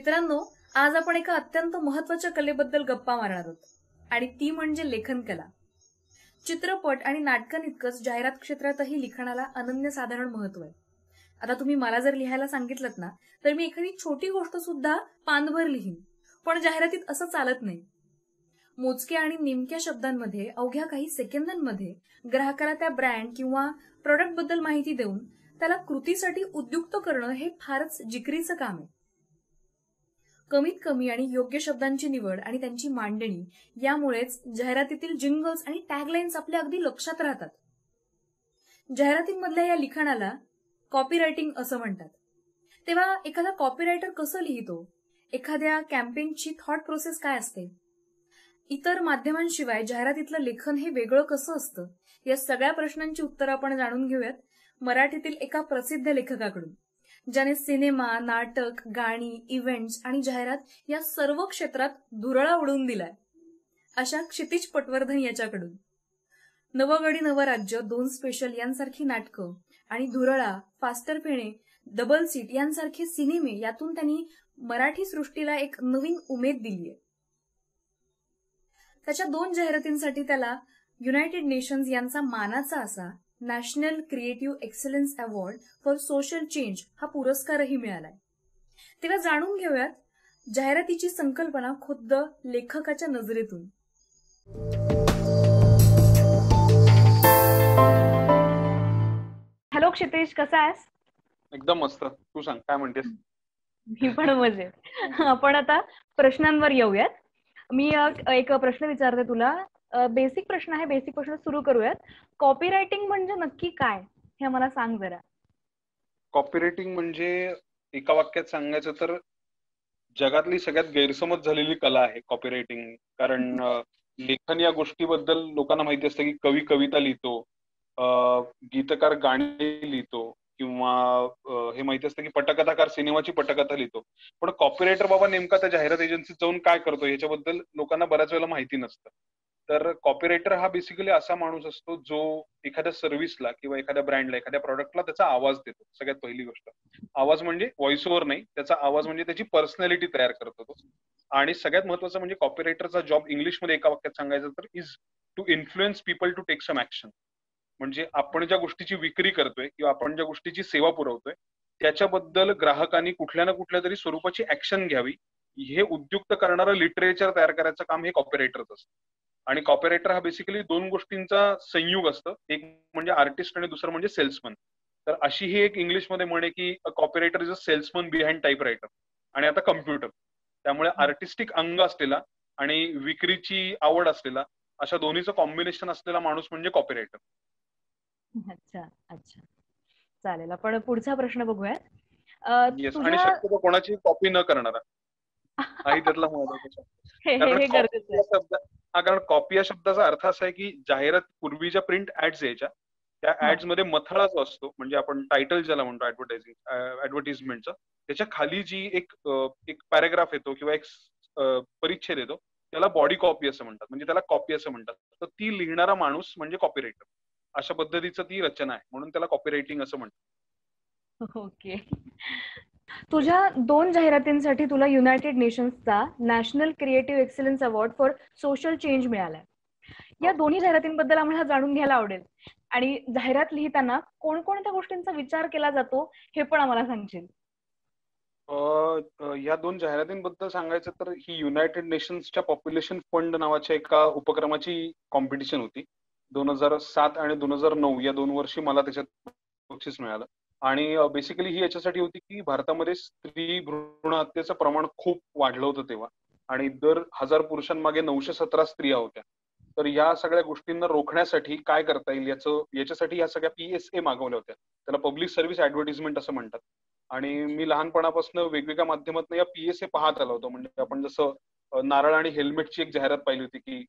मित्रांनो आज आपण एका अत्यंत महत्त्वाच्या कलेबद्दल गप्पा मारणार आहोत. आणि ती म्हणजे लेखन कला. चित्रपट आणि नाटकांइतकंच जाहिरात क्षेत्रातही लिखाणाला अनन्यसाधारण महत्त्व आहे. आता तुम्ही मला जर लिहायला सांगितलं ना तर मी एखादी छोटी गोष्ट सुद्धा पानभर लिहीन. पण जाहिरातीत असं चालत नाही. मोजक्या आणि नेमक्या शब्दांमध्ये अवघ्या काही सेकंदांमध्ये ग्राहकाला त्या ब्रँड किंवा प्रॉडक्टबद्दल माहिती देऊन त्याला कृतीसाठी उद्युक्त करणं हे फारच जिकरीचं काम आहे. कमीत कमी आणि योग्य शब्दांची निवड आणि त्यांची मांडणी यामुळेच जाहिरातीतील जिंगल्स आणि टॅगलाईन्स आपल्या अगदी लक्षात राहतात. जाहिरातींमधल्या या लिखाणाला कॉपीरायटिंग असं म्हणतात. तेव्हा एखादा कॉपीरायटर कसं लिहितो? एखाद्या कॅम्पेनची थॉट प्रोसेस काय असते? इतर माध्यमांशिवाय जाहिरातीतलं लेखन हे वेगळं कसं असतं? या सगळ्या प्रश्नांची उत्तरं आपण जाणून घेऊयात मराठीतील एका प्रसिद्ध लेखकाकडून. ज्याने सिनेमा नाटक गाणी इव्हेंट्स आणि जाहिरात या सर्व क्षेत्रात धुरळा उडवून दिलाय. अशा क्षितिज पटवर्धन याच्याकडून. नवगडी नवराज्य दोन स्पेशल यांसारखी नाटकं आणि Dhurala faster Fene double seat यांसारखे सिनेमे यातून त्यांनी मराठी सृष्टीला एक नवीन उमेद दिली आहे. त्याच्या दोन जाहिरातींसाठी त्याला युनायटेड नेशन्स यांचा मानाचा असा national creative excellence award for social change हा पुरस्कारही मिळालाय. तेव्हा जाणून घेऊयात जाहिरातीची संकल्पना खुद्द लेखकाच्या नजरेतून. हॅलो क्षितेश कसा आहेस? एकदम मस्त. तू सांग काय म्हणतेस? मी पण मजेत. आपण आता प्रश्नांवर येऊयात. मी एक प्रश्न विचारते तुला. बेसिक प्रश्न आहे बेसिक प्रश्न सुरू करूयात. कॉपीरायटिंग म्हणजे नक्की काय? हे मला सांग जरा. कॉपीरायटिंग म्हणजे एका वाक्यात सांगायचं तर जगातली सगळ्यात गैरसमज झालेली कला आहे कॉपीरायटिंग कारण लेखन या गोष्टीबद्दल लोकांना माहिती असतं की कवी कविता लिहितो गीतकार गाणी लिहितो किंवा हे माहिती असतं की पटकथाकार सिनेमाची पटकथा लिहितो. पण कॉपीरायटर बाबा नेमका त्या जाहिरात एजन्सीत जाऊन काय करतो याच्याबद्दल लोकांना बऱ्याच वेळेला माहिती नसतं. तर कॉपीरायटर हा बेसिकली असा माणूस असतो जो एखाद्या सर्व्हिसला किंवा एखाद्या ब्रँडला एखाद्या प्रॉडक्टला त्याचा आवाज देतो. सगळ्यात पहिली गोष्ट. आवाज म्हणजे व्हॉइस ओव्हर नाही त्याचा आवाज म्हणजे त्याची पर्सनॅलिटी तयार करतो तो. आणि सगळ्यात महत्वाचं म्हणजे कॉपीरायटरचा जॉब इंग्लिशमध्ये एका वाक्यात सांगायचं तर is to influence people to take some action म्हणजे आपण ज्या गोष्टीची विक्री करतोय किंवा आपण ज्या गोष्टीची सेवा पुरवतोय त्याच्याबद्दल ग्राहकांनी कुठल्या ना कुठल्या तरी स्वरूपाची ऍक्शन घ्यावी. हे उद्युक्त करणारं लिटरेचर तयार करायचं काम हे कॉपीरायटरच असतं. आणि कॉपीरायटर हा बेसिकली दोन गोष्टींचा संयुग असतं. एक म्हणजे आर्टिस्ट आणि दुसरं म्हणजे सेल्समन तर अशी ही एक इंग्लिशमध्ये म्हणे की copywriter is a salesman behind typewriter आणि आता कम्प्युटर त्यामुळे आर्टिस्टिक अंग असलेला आणि विक्रीची आवड असलेला अशा दोन्हीचं कॉम्बिनेशन असलेला माणूस म्हणजे कॉपीरायटर अच्छा अच्छा. चालेल आपण पुढचा प्रश्न बघूयात. आणि शक्यतो कोणाची कॉपी न करणारा. काही त्यातला हा कारण कॉपी या शब्दाचा अर्थ असा आहे की जाहिरात पूर्वीच्या प्रिंट ऍड्स यायच्या. त्या ऍड्समध्ये मथळा जो असतो म्हणजे आपण टायटल ज्याला म्हणतो ऍडव्हर्टायझिंग ऍडव्हर्टिजमेंटचा त्याच्याखाली जी एक एक पॅराग्राफ येतो किंवा एक परिच्छेद येतो त्याला बॉडी कॉपी असं म्हणतात. म्हणजे त्याला कॉपी असं म्हणतात. तर ती लिहिणारा माणूस म्हणजे कॉपीरायटर अशा पद्धतीचं ती रचना आहे. म्हणून त्याला कॉपीरायटिंग असं म्हणतात. ओके तुझ्या दोन जाहिरातींसाठी तुला United नेशन्सचा national creative excellence award for social change मिळालाय. या दोन्ही जाहिरातींबद्दल आम्हाला जाणून घ्यायला आवडेल. आणि जाहिरात लिहिताना कोणकोणत्या गोष्टींचा विचार केला जातो हे पण आम्हाला सांगशील. या दोन जाहिरातींबद्दल सांगायचं तर ही युनायटेड नेशन्सच्या पॉप्युलेशन फंड नावाच्या एका उपक्रमाची कॉम्पिटिशन होती. दोन हजार सात आणि दोन हजार नऊ या दोन वर्षी मला त्याच्यात बक्षीस मिळालं. आणि बेसिकली ही याच्यासाठी होती की भारतामध्ये स्त्री भ्रूण हत्येचं प्रमाण खूप वाढलं होतं तेव्हा. आणि दर हजार पुरुषांमागे नऊशे सतरा स्त्रिया होत्या. तर या सगळ्या गोष्टींना रोखण्यासाठी काय करता येईल याचं याच्यासाठी या सगळ्या पी एस ए मागवल्या होत्या. त्याला पब्लिक सर्व्हिस ऍडव्हर्टिजमेंट असं म्हणतात. आणि मी लहानपणापासून वेगवेगळ्या माध्यमातून या पी एस ए पाहत आलो होतो. म्हणजे आपण जसं नारळ आणि हेल्मेटची एक जाहिरात पाहिली होती की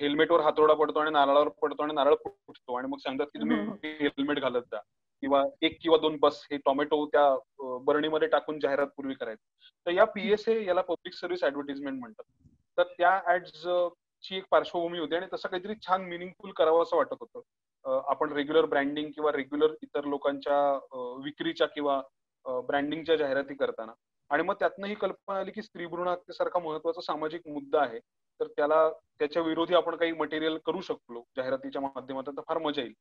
हेल्मेटवर हातोडा पडतो आणि नारळावर पडतो आणि नारळ फुटतो. आणि मग सांगतात की तुम्ही हेल्मेट घालत जा. किंवा एक किंवा दोन बस हे टोमॅटो त्या बरणीमध्ये टाकून जाहिरात पूर्वी करायची. तर या पीएसए याला पब्लिक सर्व्हिस ऍडव्हर्टिजमेंट म्हणतात. तर त्या ऍड्स ची एक पार्श्वभूमी होती आणि तसं काहीतरी छान मिनिंगफुल करावं असं वाटत होतं. आपण रेग्युलर ब्रँडिंग किंवा रेग्युलर इतर लोकांच्या विक्रीच्या किंवा ब्रँडिंगच्या जाहिराती करताना. आणि मग त्यातनं ही कल्पना आली की स्त्री भ्रूण हत्येसारखा महत्त्वाचा सामाजिक मुद्दा आहे. तर त्याला त्याच्या विरोधी आपण काही मटेरियल करू शकलो जाहिरातीच्या माध्यमातून तर फार मजा येईल.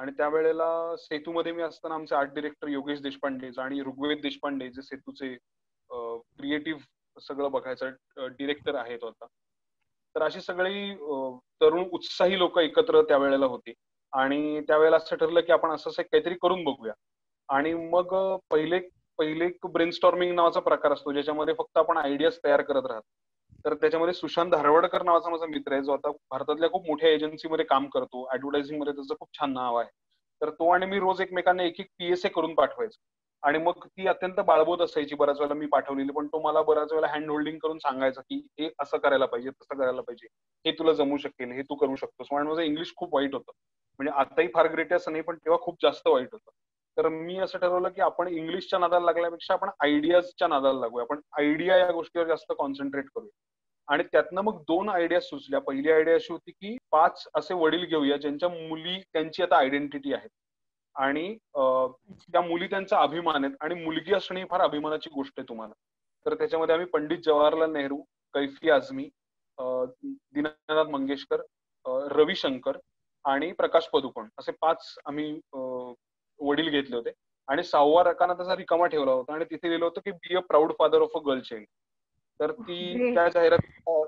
आणि त्यावेळेला सेतूमध्ये मी असताना आमचे आर्ट डिरेक्टर योगेश देशपांडे आणि ऋग्वेद देशपांडे जे सेतूचे क्रिएटिव्ह सगळं बघायचं डिरेक्टर आहेत आता. तर अशी सगळी तरुण उत्साही लोक एकत्र त्यावेळेला होती. आणि त्यावेळेला असं ठरलं की आपण असं काहीतरी करून बघूया. आणि मग पहिले पहिले एक ब्रेनस्टॉर्मिंग नावाचा प्रकार असतो ज्याच्यामध्ये फक्त आपण आयडियाज तयार करत राहतो. तर त्याच्यामध्ये सुशांत धारवडकर नावाचा माझा मित्र आहे जो आता भारतातल्या खूप मोठ्या एजन्सीमध्ये काम करतो. ऍडव्हर्टायझिंगमध्ये त्याचं खूप छान नाव आहे. तर तो आणि मी रोज एकमेकांना एक एक पीएसए करून पाठवायचो. आणि मग ती अत्यंत बाळबोत असायची बऱ्याच वेळेला मी पाठवलेली पण तो मला बऱ्याच वेळेला हँड होल्डिंग करून सांगायचा की हे असं करायला पाहिजे तसं करायला पाहिजे. हे तुला जमू शकेल हे तू करू शकतोस. म्हणून माझं इंग्लिश खूप वाईट होतं. म्हणजे आताही फार ग्रेट असं नाही पण तेव्हा खूप जास्त वाईट होतं. तर मी असं ठरवलं की आपण इंग्लिशच्या नादाला लागल्यापेक्षा आपण आयडियाजच्या नादाला लागूया. आपण आयडिया या गोष्टीवर जास्त कॉन्सन्ट्रेट करूया. आणि त्यातनं मग दोन आयडिया सुचल्या. पहिली आयडिया अशी होती की पाच असे वडील घेऊया ज्यांच्या मुली त्यांची आता आयडेंटिटी आहे. आणि त्या मुली त्यांचा अभिमान आहेत. आणि मुलगी असणे ही फार अभिमानाची गोष्ट आहे तुम्हाला. तर त्याच्यामध्ये आम्ही पंडित जवाहरलाल नेहरू कैफी आझमी दीनानाथ मंगेशकर रविशंकर आणि प्रकाश पदुकोण असे पाच आम्ही वडील घेतले होते. आणि सहावा रकाना त्याचा रिकामा ठेवला होता. आणि तिथे लिहिलं होतं की be a proud father of a girl child तर ती त्या जाहिरात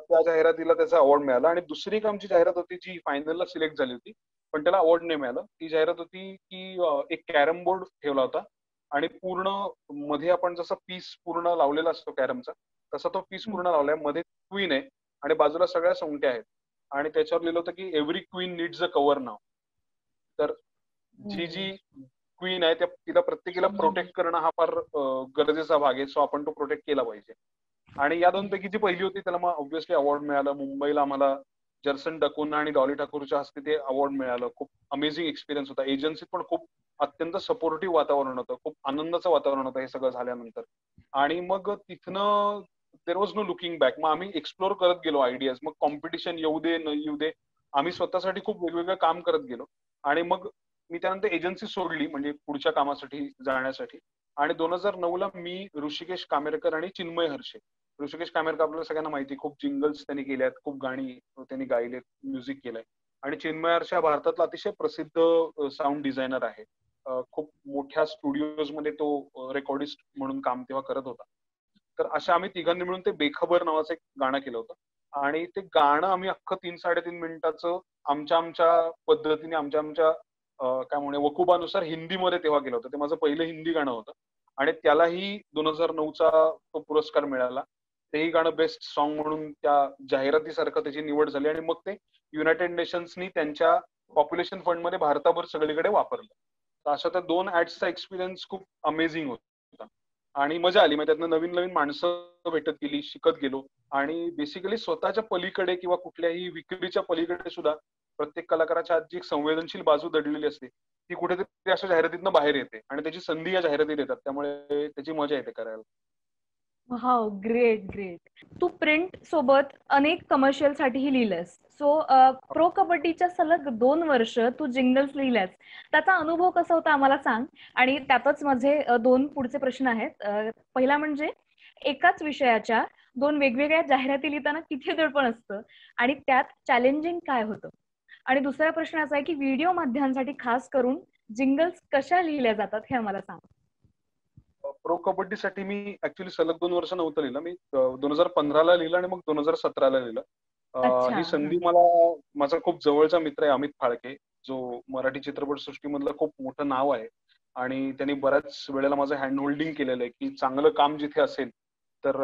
त्या जाहिरातीला त्याचा अवॉर्ड मिळाला. आणि दुसरी एक आमची जाहिरात होती जी फायनलला सिलेक्ट झाली होती. पण त्याला अवॉर्ड नाही मिळालं. ती जाहिरात होती की एक कॅरम बोर्ड ठेवला होता. आणि पूर्णमध्ये आपण जसं पीस पूर्ण लावलेला असतो कॅरमचा तसा तो पीस पूर्ण लावलाय. मध्ये क्वीन आहे. आणि बाजूला सगळ्या सोंगट्या आहेत. आणि त्याच्यावर लिहिलं होतं की every queen needs a cover नाव तर जी जी क्वीन आहे त्या तिला प्रत्येकीला प्रोटेक्ट करणं हा फार गरजेचा भाग आहे. सो आपण तो प्रोटेक्ट केला पाहिजे. आणि या दोन पैकी जी पहिली होती त्याला मग ऑब्व्हियसली अवॉर्ड मिळाला. मुंबईला आम्हाला जर्सन डकुन आणि डॉली ठाकूरच्या हस्ते ते अवॉर्ड मिळालं. खूप अमेझिंग एक्सपिरियन्स होता. एजन्सीत पण खूप अत्यंत सपोर्टिव्ह वातावरण होतं. खूप आनंदाचं वातावरण होतं हे सगळं झाल्यानंतर. आणि मग तिथनं there was no looking back मग आम्ही एक्सप्लोर करत गेलो आयडियाज मग कॉम्पिटिशन येऊ दे न येऊ दे आम्ही स्वतःसाठी खूप वेगवेगळं काम करत गेलो. आणि मग मी त्यानंतर एजन्सी सोडली म्हणजे पुढच्या कामासाठी जाण्यासाठी. आणि दोन हजार नऊ ला मी ऋषिकेश कामेरकर आणि चिन्मय हर्षे. ऋषिकेश कामेरकर आपल्याला सगळ्यांना माहिती खूप जिंगल्स त्यांनी केल्यात खूप गाणी त्यांनी गायलेत म्युझिक केलंय. आणि चिन्मय हर्षे हा भारतातला अतिशय प्रसिद्ध साऊंड डिझायनर आहे. खूप मोठ्या स्टुडिओजमध्ये तो रेकॉर्डिस्ट म्हणून काम तेव्हा करत होता. तर अशा आम्ही तिघांनी मिळून ते बेखबर नावाचं एक गाणं केलं होतं. आणि ते गाणं आम्ही अख्खं तीन साडेतीन मिनिटाचं आमच्या आमच्या पद्धतीने आमच्या आमच्या काय म्हणे वकुबानुसार हिंदीमध्ये तेव्हा केलं होतं. ते माझं पहिलं हिंदी गाणं होतं. आणि त्यालाही दोन हजार नऊचा तो पुरस्कार मिळाला. तेही गाणं बेस्ट सॉन्ग म्हणून त्या जाहिरातीसारखं त्याची निवड झाली आणि मग ते युनायटेड नेशन्सनी त्यांच्या पॉप्युलेशन फंडमध्ये भारताभर सगळीकडे वापरलं. तर अशा त्या दोन ऍड्सचा एक्सपिरियन्स खूप अमेझिंग होता. आणि मजा आली. म्हणजे त्यातनं नवीन नवीन माणसं भेटत गेली शिकत गेलो. आणि बेसिकली स्वतःच्या पलीकडे किंवा कुठल्याही विक्रीच्या पलीकडे सुद्धा प्रत्येक कलाकाराच्या आत जी एक संवेदनशील बाजू दडलेली असते ती कुठेतरी अशा जाहिरातीतनं बाहेर येते आणि त्याची संधी या जाहिरातीत येतात त्यामुळे त्याची मजा येते करायला. हा ग्रेट ग्रेट तू प्रिंट सोबत अनेक कमर्शियल साठीही लिहिलंस सो प्रो कबड्डीच्या सलग दोन वर्ष तू जिंगल्स लिहिल्यास त्याचा अनुभव कसा होता आम्हाला सांग. आणि त्यातच माझे दोन पुढचे प्रश्न आहेत. पहिला म्हणजे एकाच विषयाच्या दोन वेगवेगळ्या जाहिराती लिहिताना किती दडपण असतं आणि त्यात चॅलेंजिंग काय होतं? आणि दुसरा प्रश्न असा आहे की व्हिडिओ माध्यमांसाठी खास करून जिंगल्स कशा लिहिल्या जातात हे आम्हाला सांग. प्रो कबड्डीसाठी मी ऍक्च्युली सलग दोन वर्ष नव्हतं लिहिलं. मी दोन हजार पंधराला लिहिलं आणि मग दोन हजार सतराला लिहिलं. ही संधी मला माझा खूप जवळचा मित्र आहे अमित फाळके. जो मराठी चित्रपट सृष्टीमधलं खूप मोठं नाव आहे. आणि त्यांनी बऱ्याच वेळेला माझं हँड होल्डिंग केलेलं आहे की चांगलं काम जिथे असेल तर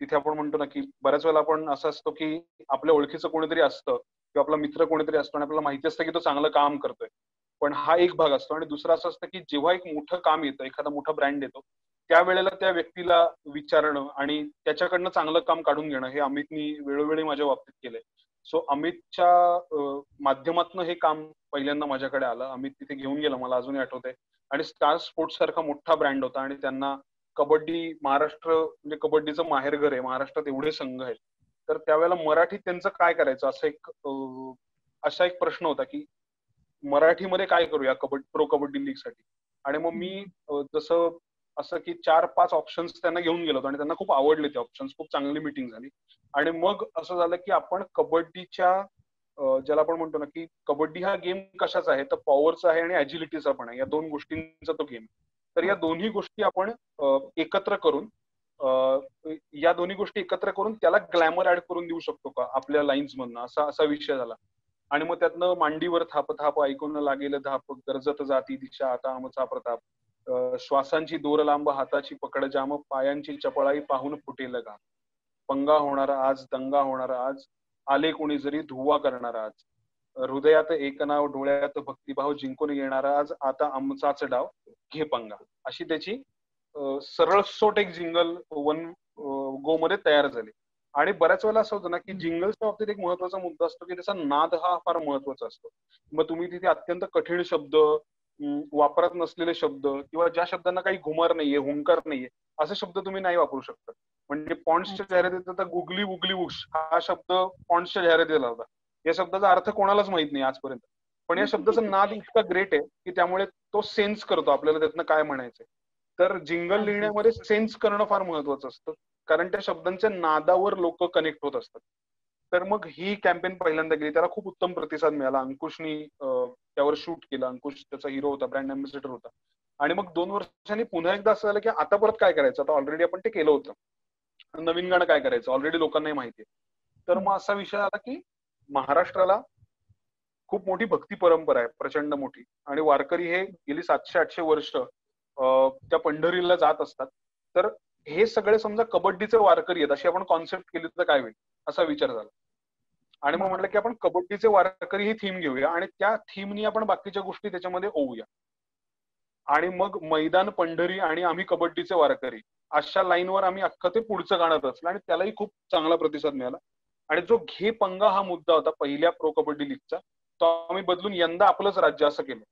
तिथे आपण म्हणतो ना की बऱ्याच वेळेला आपण असं असतो की आपल्या ओळखीचं कोणीतरी असतं. किंवा आपला मित्र कोणीतरी असतो आणि आपल्याला माहिती असतं की तो चांगलं काम करतोय. पण हा एक भाग असतो आणि दुसरा असं असतं की जेव्हा एक मोठं काम येतं एखादा मोठा ब्रँड येतो त्यावेळेला त्या व्यक्तीला विचारणं आणि त्याच्याकडनं चांगलं काम काढून घेणं हे अमितनी वेळोवेळी माझ्या बाबतीत केलंय. सो अमितच्या माध्यमातनं हे काम पहिल्यांदा माझ्याकडे आलं. अमित तिथे घेऊन गेला मला अजूनही आठवते आणि स्टार स्पोर्ट्स सारखा मोठा ब्रँड होता आणि त्यांना कबड्डी महाराष्ट्र म्हणजे कबड्डीचं माहेरघर आहे. महाराष्ट्रात एवढे संघ आहेत. तर त्यावेळेला मराठीत त्यांचं काय करायचं? असं एक असा एक प्रश्न होता की मराठीमध्ये काय करूया कबड्डी प्रो कबड्डी लीगसाठी? आणि मग मी जसं असं की चार पाच ऑप्शन्स त्यांना घेऊन गेलो होतो आणि त्यांना खूप आवडले ते ऑप्शन्स खूप चांगली मिटिंग झाली. आणि मग असं झालं की आपण कबड्डीच्या ज्याला आपण म्हणतो ना की कबड्डी हा गेम कशाचा आहे? तर पॉवरचा आहे आणि अजिलिटीचा पण आहे. या दोन गोष्टींचा तो गेम तर या दोन्ही गोष्टी आपण एकत्र करून या दोन्ही गोष्टी एकत्र करून त्याला ग्लॅमर ऍड करून देऊ शकतो का? आपल्या लाईन्स मधनं. असा असा विषय झाला. आणि मग त्यातनं मांडीवर थाप थाप ऐकून लागेल धाप गरजत जाती दिशा आता आमचा प्रताप. श्वासांची दोर लांब हाताची पकड जाम पायांची चपळाई पाहून फुटेल गा पंगा होणारा आज दंगा होणारा आज आले कोणी जरी धुवा करणारा आज. हृदयात एकनाव डोळ्यात भक्तिभाव जिंकून येणारा आज आता आमचाच डाव घे पंगा. अशी त्याची सरळ सोट एक जिंगल वन गो मध्ये तयार झाली. आणि बऱ्याच वेळेला असं होतं ना की जिंगलच्या बाबतीत एक महत्त्वाचा मुद्दा असतो की त्याचा नाद हा फार महत्त्वाचा असतो. मग तुम्ही तिथे अत्यंत कठीण शब्द वापरत नसलेले शब्द किंवा ज्या शब्दांना काही घुमर नाहीये हुंकार नाहीये असे शब्द तुम्ही नाही वापरू शकता. म्हणजे पॉन्ड्सच्या जाहिरातीत आता गुगली उगली उश हा शब्द पॉन्ड्सच्या जाहिरातीला होता. या शब्दाचा अर्थ कोणालाच माहीत नाही आजपर्यंत. पण या शब्दाचा नाद इतका ग्रेट आहे की त्यामुळे तो सेन्स करतो आपल्याला त्यातनं काय म्हणायचंय. तर जिंगल लिहिण्यामध्ये सेन्स करणं फार महत्वाचं असतं. कारण त्या शब्दांच्या नादावर लोक कनेक्ट होत असतात. तर मग ही कॅम्पेन पहिल्यांदा गेली त्याला खूप उत्तम प्रतिसाद मिळाला. अंकुशनी त्यावर शूट केलं. अंकुश त्याचा हिरो होता. ब्रँड अम्बॅसिडर होता. आणि मग दोन वर्षांनी पुन्हा एकदा असं झालं की आता परत काय करायचं? आता ऑलरेडी आपण ते केलं होतं. नवीन गाणं काय करायचं? ऑलरेडी लोकांनाही माहिती तर मग असा विषय आला की महाराष्ट्राला खूप मोठी भक्ती परंपरा आहे. प्रचंड मोठी. आणि वारकरी हे गेली सातशे आठशे वर्ष त्या पंढरीला जात असतात. तर हे सगळे समजा कबड्डीचे वारकरी आहेत अशी आपण कॉन्सेप्ट केली तर काय होईल? असा विचार झाला. आणि मग म्हटलं की आपण कबड्डीचे वारकरी ही थीम घेऊया आणि त्या थीमनी आपण बाकीच्या गोष्टी त्याच्यामध्ये ओवूया. आणि मग मैदान पंढरी आणि आम्ही कबड्डीचे वारकरी अशा लाईनवर आम्ही अख्खं ते पुढचं गाणं रचलं आणि त्यालाही खूप चांगला प्रतिसाद मिळाला. आणि जो घे पंगा हा मुद्दा होता पहिल्या प्रो कबड्डी लीगचा तो आम्ही बदलून यंदा आपलंच राज्य असं केलं.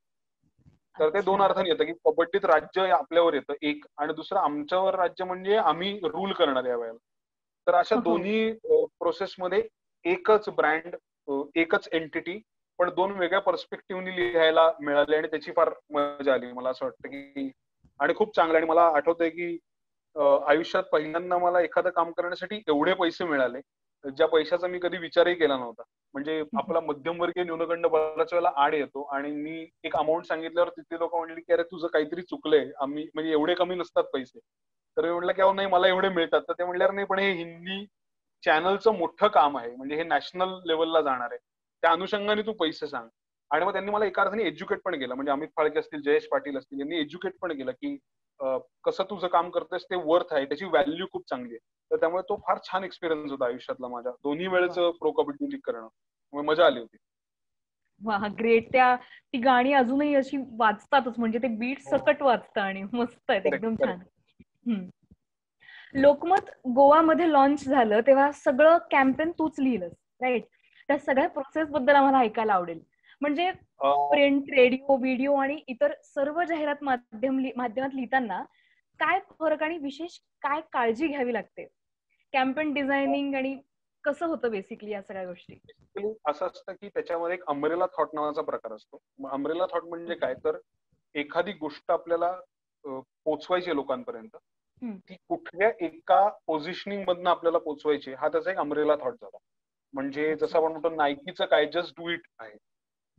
तर ते दोन अर्थाने येतं की कबड्डीत राज्य आपल्यावर येतं एक. आणि दुसरं आमच्यावर राज्य म्हणजे आम्ही रूल करणार या वेळेला. तर अशा दोन्ही प्रोसेसमध्ये एकच ब्रँड एकच एंटिटी पण दोन वेगळ्या पर्स्पेक्टिव्हनी लिहायला मिळाले आणि त्याची फार मजा आली मला असं वाटतं की आणि खूप चांगलं. आणि मला आठवतंय की आयुष्यात पहिल्यांदा मला एखादं काम करण्यासाठी एवढे पैसे मिळाले ज्या पैशाचा मी कधी विचारही केला नव्हता. म्हणजे आपला मध्यमवर्गीय न्यूनगंड बऱ्याच वेळेला आड येतो. आणि मी एक अमाऊंट सांगितल्यावर तिथे लोक म्हणले की अरे तुझं काहीतरी चुकलंय. आम्ही म्हणजे एवढे कमी नसतात पैसे. तर मी म्हटलं की नाही मला एवढे मिळतात. तर ते म्हणल्यावर नाही पण हे हिंदी चॅनलचं मोठं काम आहे. म्हणजे हे नॅशनल लेवलला जाणार आहे. त्या अनुषंगाने तू पैसे सांग. आणि मग त्यांनी मला एका अर्थाने एज्युकेट पण केलं. म्हणजे अमित फाळके असतील जयेश पाटील असतील यांनी एज्युकेट पण केलं की कसं तुझं काम करतेस ते वर्थ आहे त्याची व्हॅल्यू खूप चांगली आहे. तर त्यामुळे तो फार छान एक्सपिरियन्स होता आयुष्यातला माझ्या. दोन्ही वेळेच प्रो कबड्डी लीग करणं. मजा आली होती. वा ग्रेट त्या ती गाणी अजूनही अशी वाचतातच म्हणजे ते बीट हो. सकट वाचतं आणि मस्त आहेत एकदम छान. लोकमत गोवामध्ये लॉन्च झालं तेव्हा सगळं कॅम्पेन तूच लिहिलं राईट त्या सगळ्या प्रोसेस बद्दल आम्हाला ऐकायला आवडेल. म्हणजे प्रिंट रेडिओ व्हिडिओ आणि इतर सर्व जाहिरात माध्यम माध्यमात लिहिताना काय फरक आणि विशेष काय काळजी घ्यावी लागते? कॅम्पेन डिझायनिंग आणि कसं होतं बेसिकली या सगळ्या गोष्टी? असं असतं की त्याच्यामध्ये एक अमरेला थॉट नावाचा प्रकार असतो. अमरेला थॉट म्हणजे काय? तर एखादी गोष्ट आपल्याला पोचवायची लोकांपर्यंत. ती कुठल्या एका पोझिशनिंग मधनं आपल्याला पोचवायची हा त्याचा एक अमरेला थॉट झाला. म्हणजे जसं आपण म्हणतो नायकीचं काय? जस्ट डू इट आहे.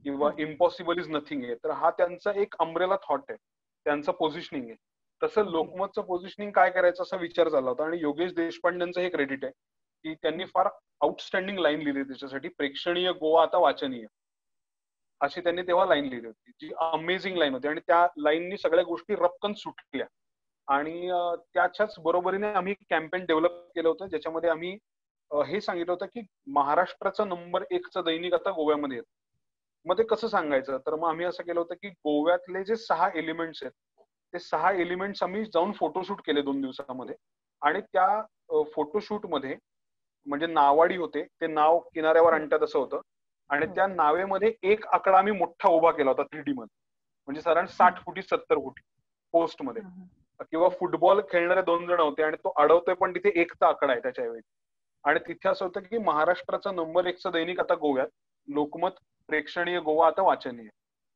किंवा इम्पॉसिबल इज नथिंग आहे. तर हा त्यांचा एक अमरेला थॉट आहे. त्यांचं पोझिशनिंग आहे. तसं लोकमतचं पोझिशनिंग काय करायचं असा विचार झाला होता. आणि योगेश देशपांडेंचं हे क्रेडिट आहे की त्यांनी फार आउटस्टँडिंग लाईन लिहिली त्याच्यासाठी. प्रेक्षणीय गोवा आता वाचनीय. अशी त्यांनी तेव्हा लाईन लिहिली होती जी अमेझिंग लाईन होती. आणि त्या लाईननी सगळ्या गोष्टी रपकन सुटल्या. आणि त्याच्याच बरोबरीने आम्ही कॅम्पेन डेव्हलप केलं होतं ज्याच्यामध्ये आम्ही हे सांगितलं होतं की महाराष्ट्राचा नंबर एकचं दैनिक आता गोव्यामध्ये येतं. मग ते कसं सांगायचं? तर मग आम्ही असं केलं होतं की गोव्यातले जे सहा एलिमेंट्स आहेत ते सहा एलिमेंट्स आम्ही जाऊन फोटोशूट केले दोन दिवसामध्ये. आणि त्या फोटोशूटमध्ये म्हणजे नावाडी होते ते नाव किनाऱ्यावर आणतात असं होतं. आणि त्या नावेमध्ये एक आकडा आम्ही मोठा उभा केला होता थ्री डी मध्ये. म्हणजे साधारण साठ फुटी सत्तर फुटी पोस्टमध्ये किंवा फुटबॉल खेळणारे दोन जण होते आणि तो अडवतोय पण तिथे एकचा आकडा आहे त्याच्याऐवजी. आणि तिथे असं होतं की महाराष्ट्राचा नंबर एकचं दैनिक आता गोव्यात लोकमत प्रेक्षणीय गोवा आता वाचनीय.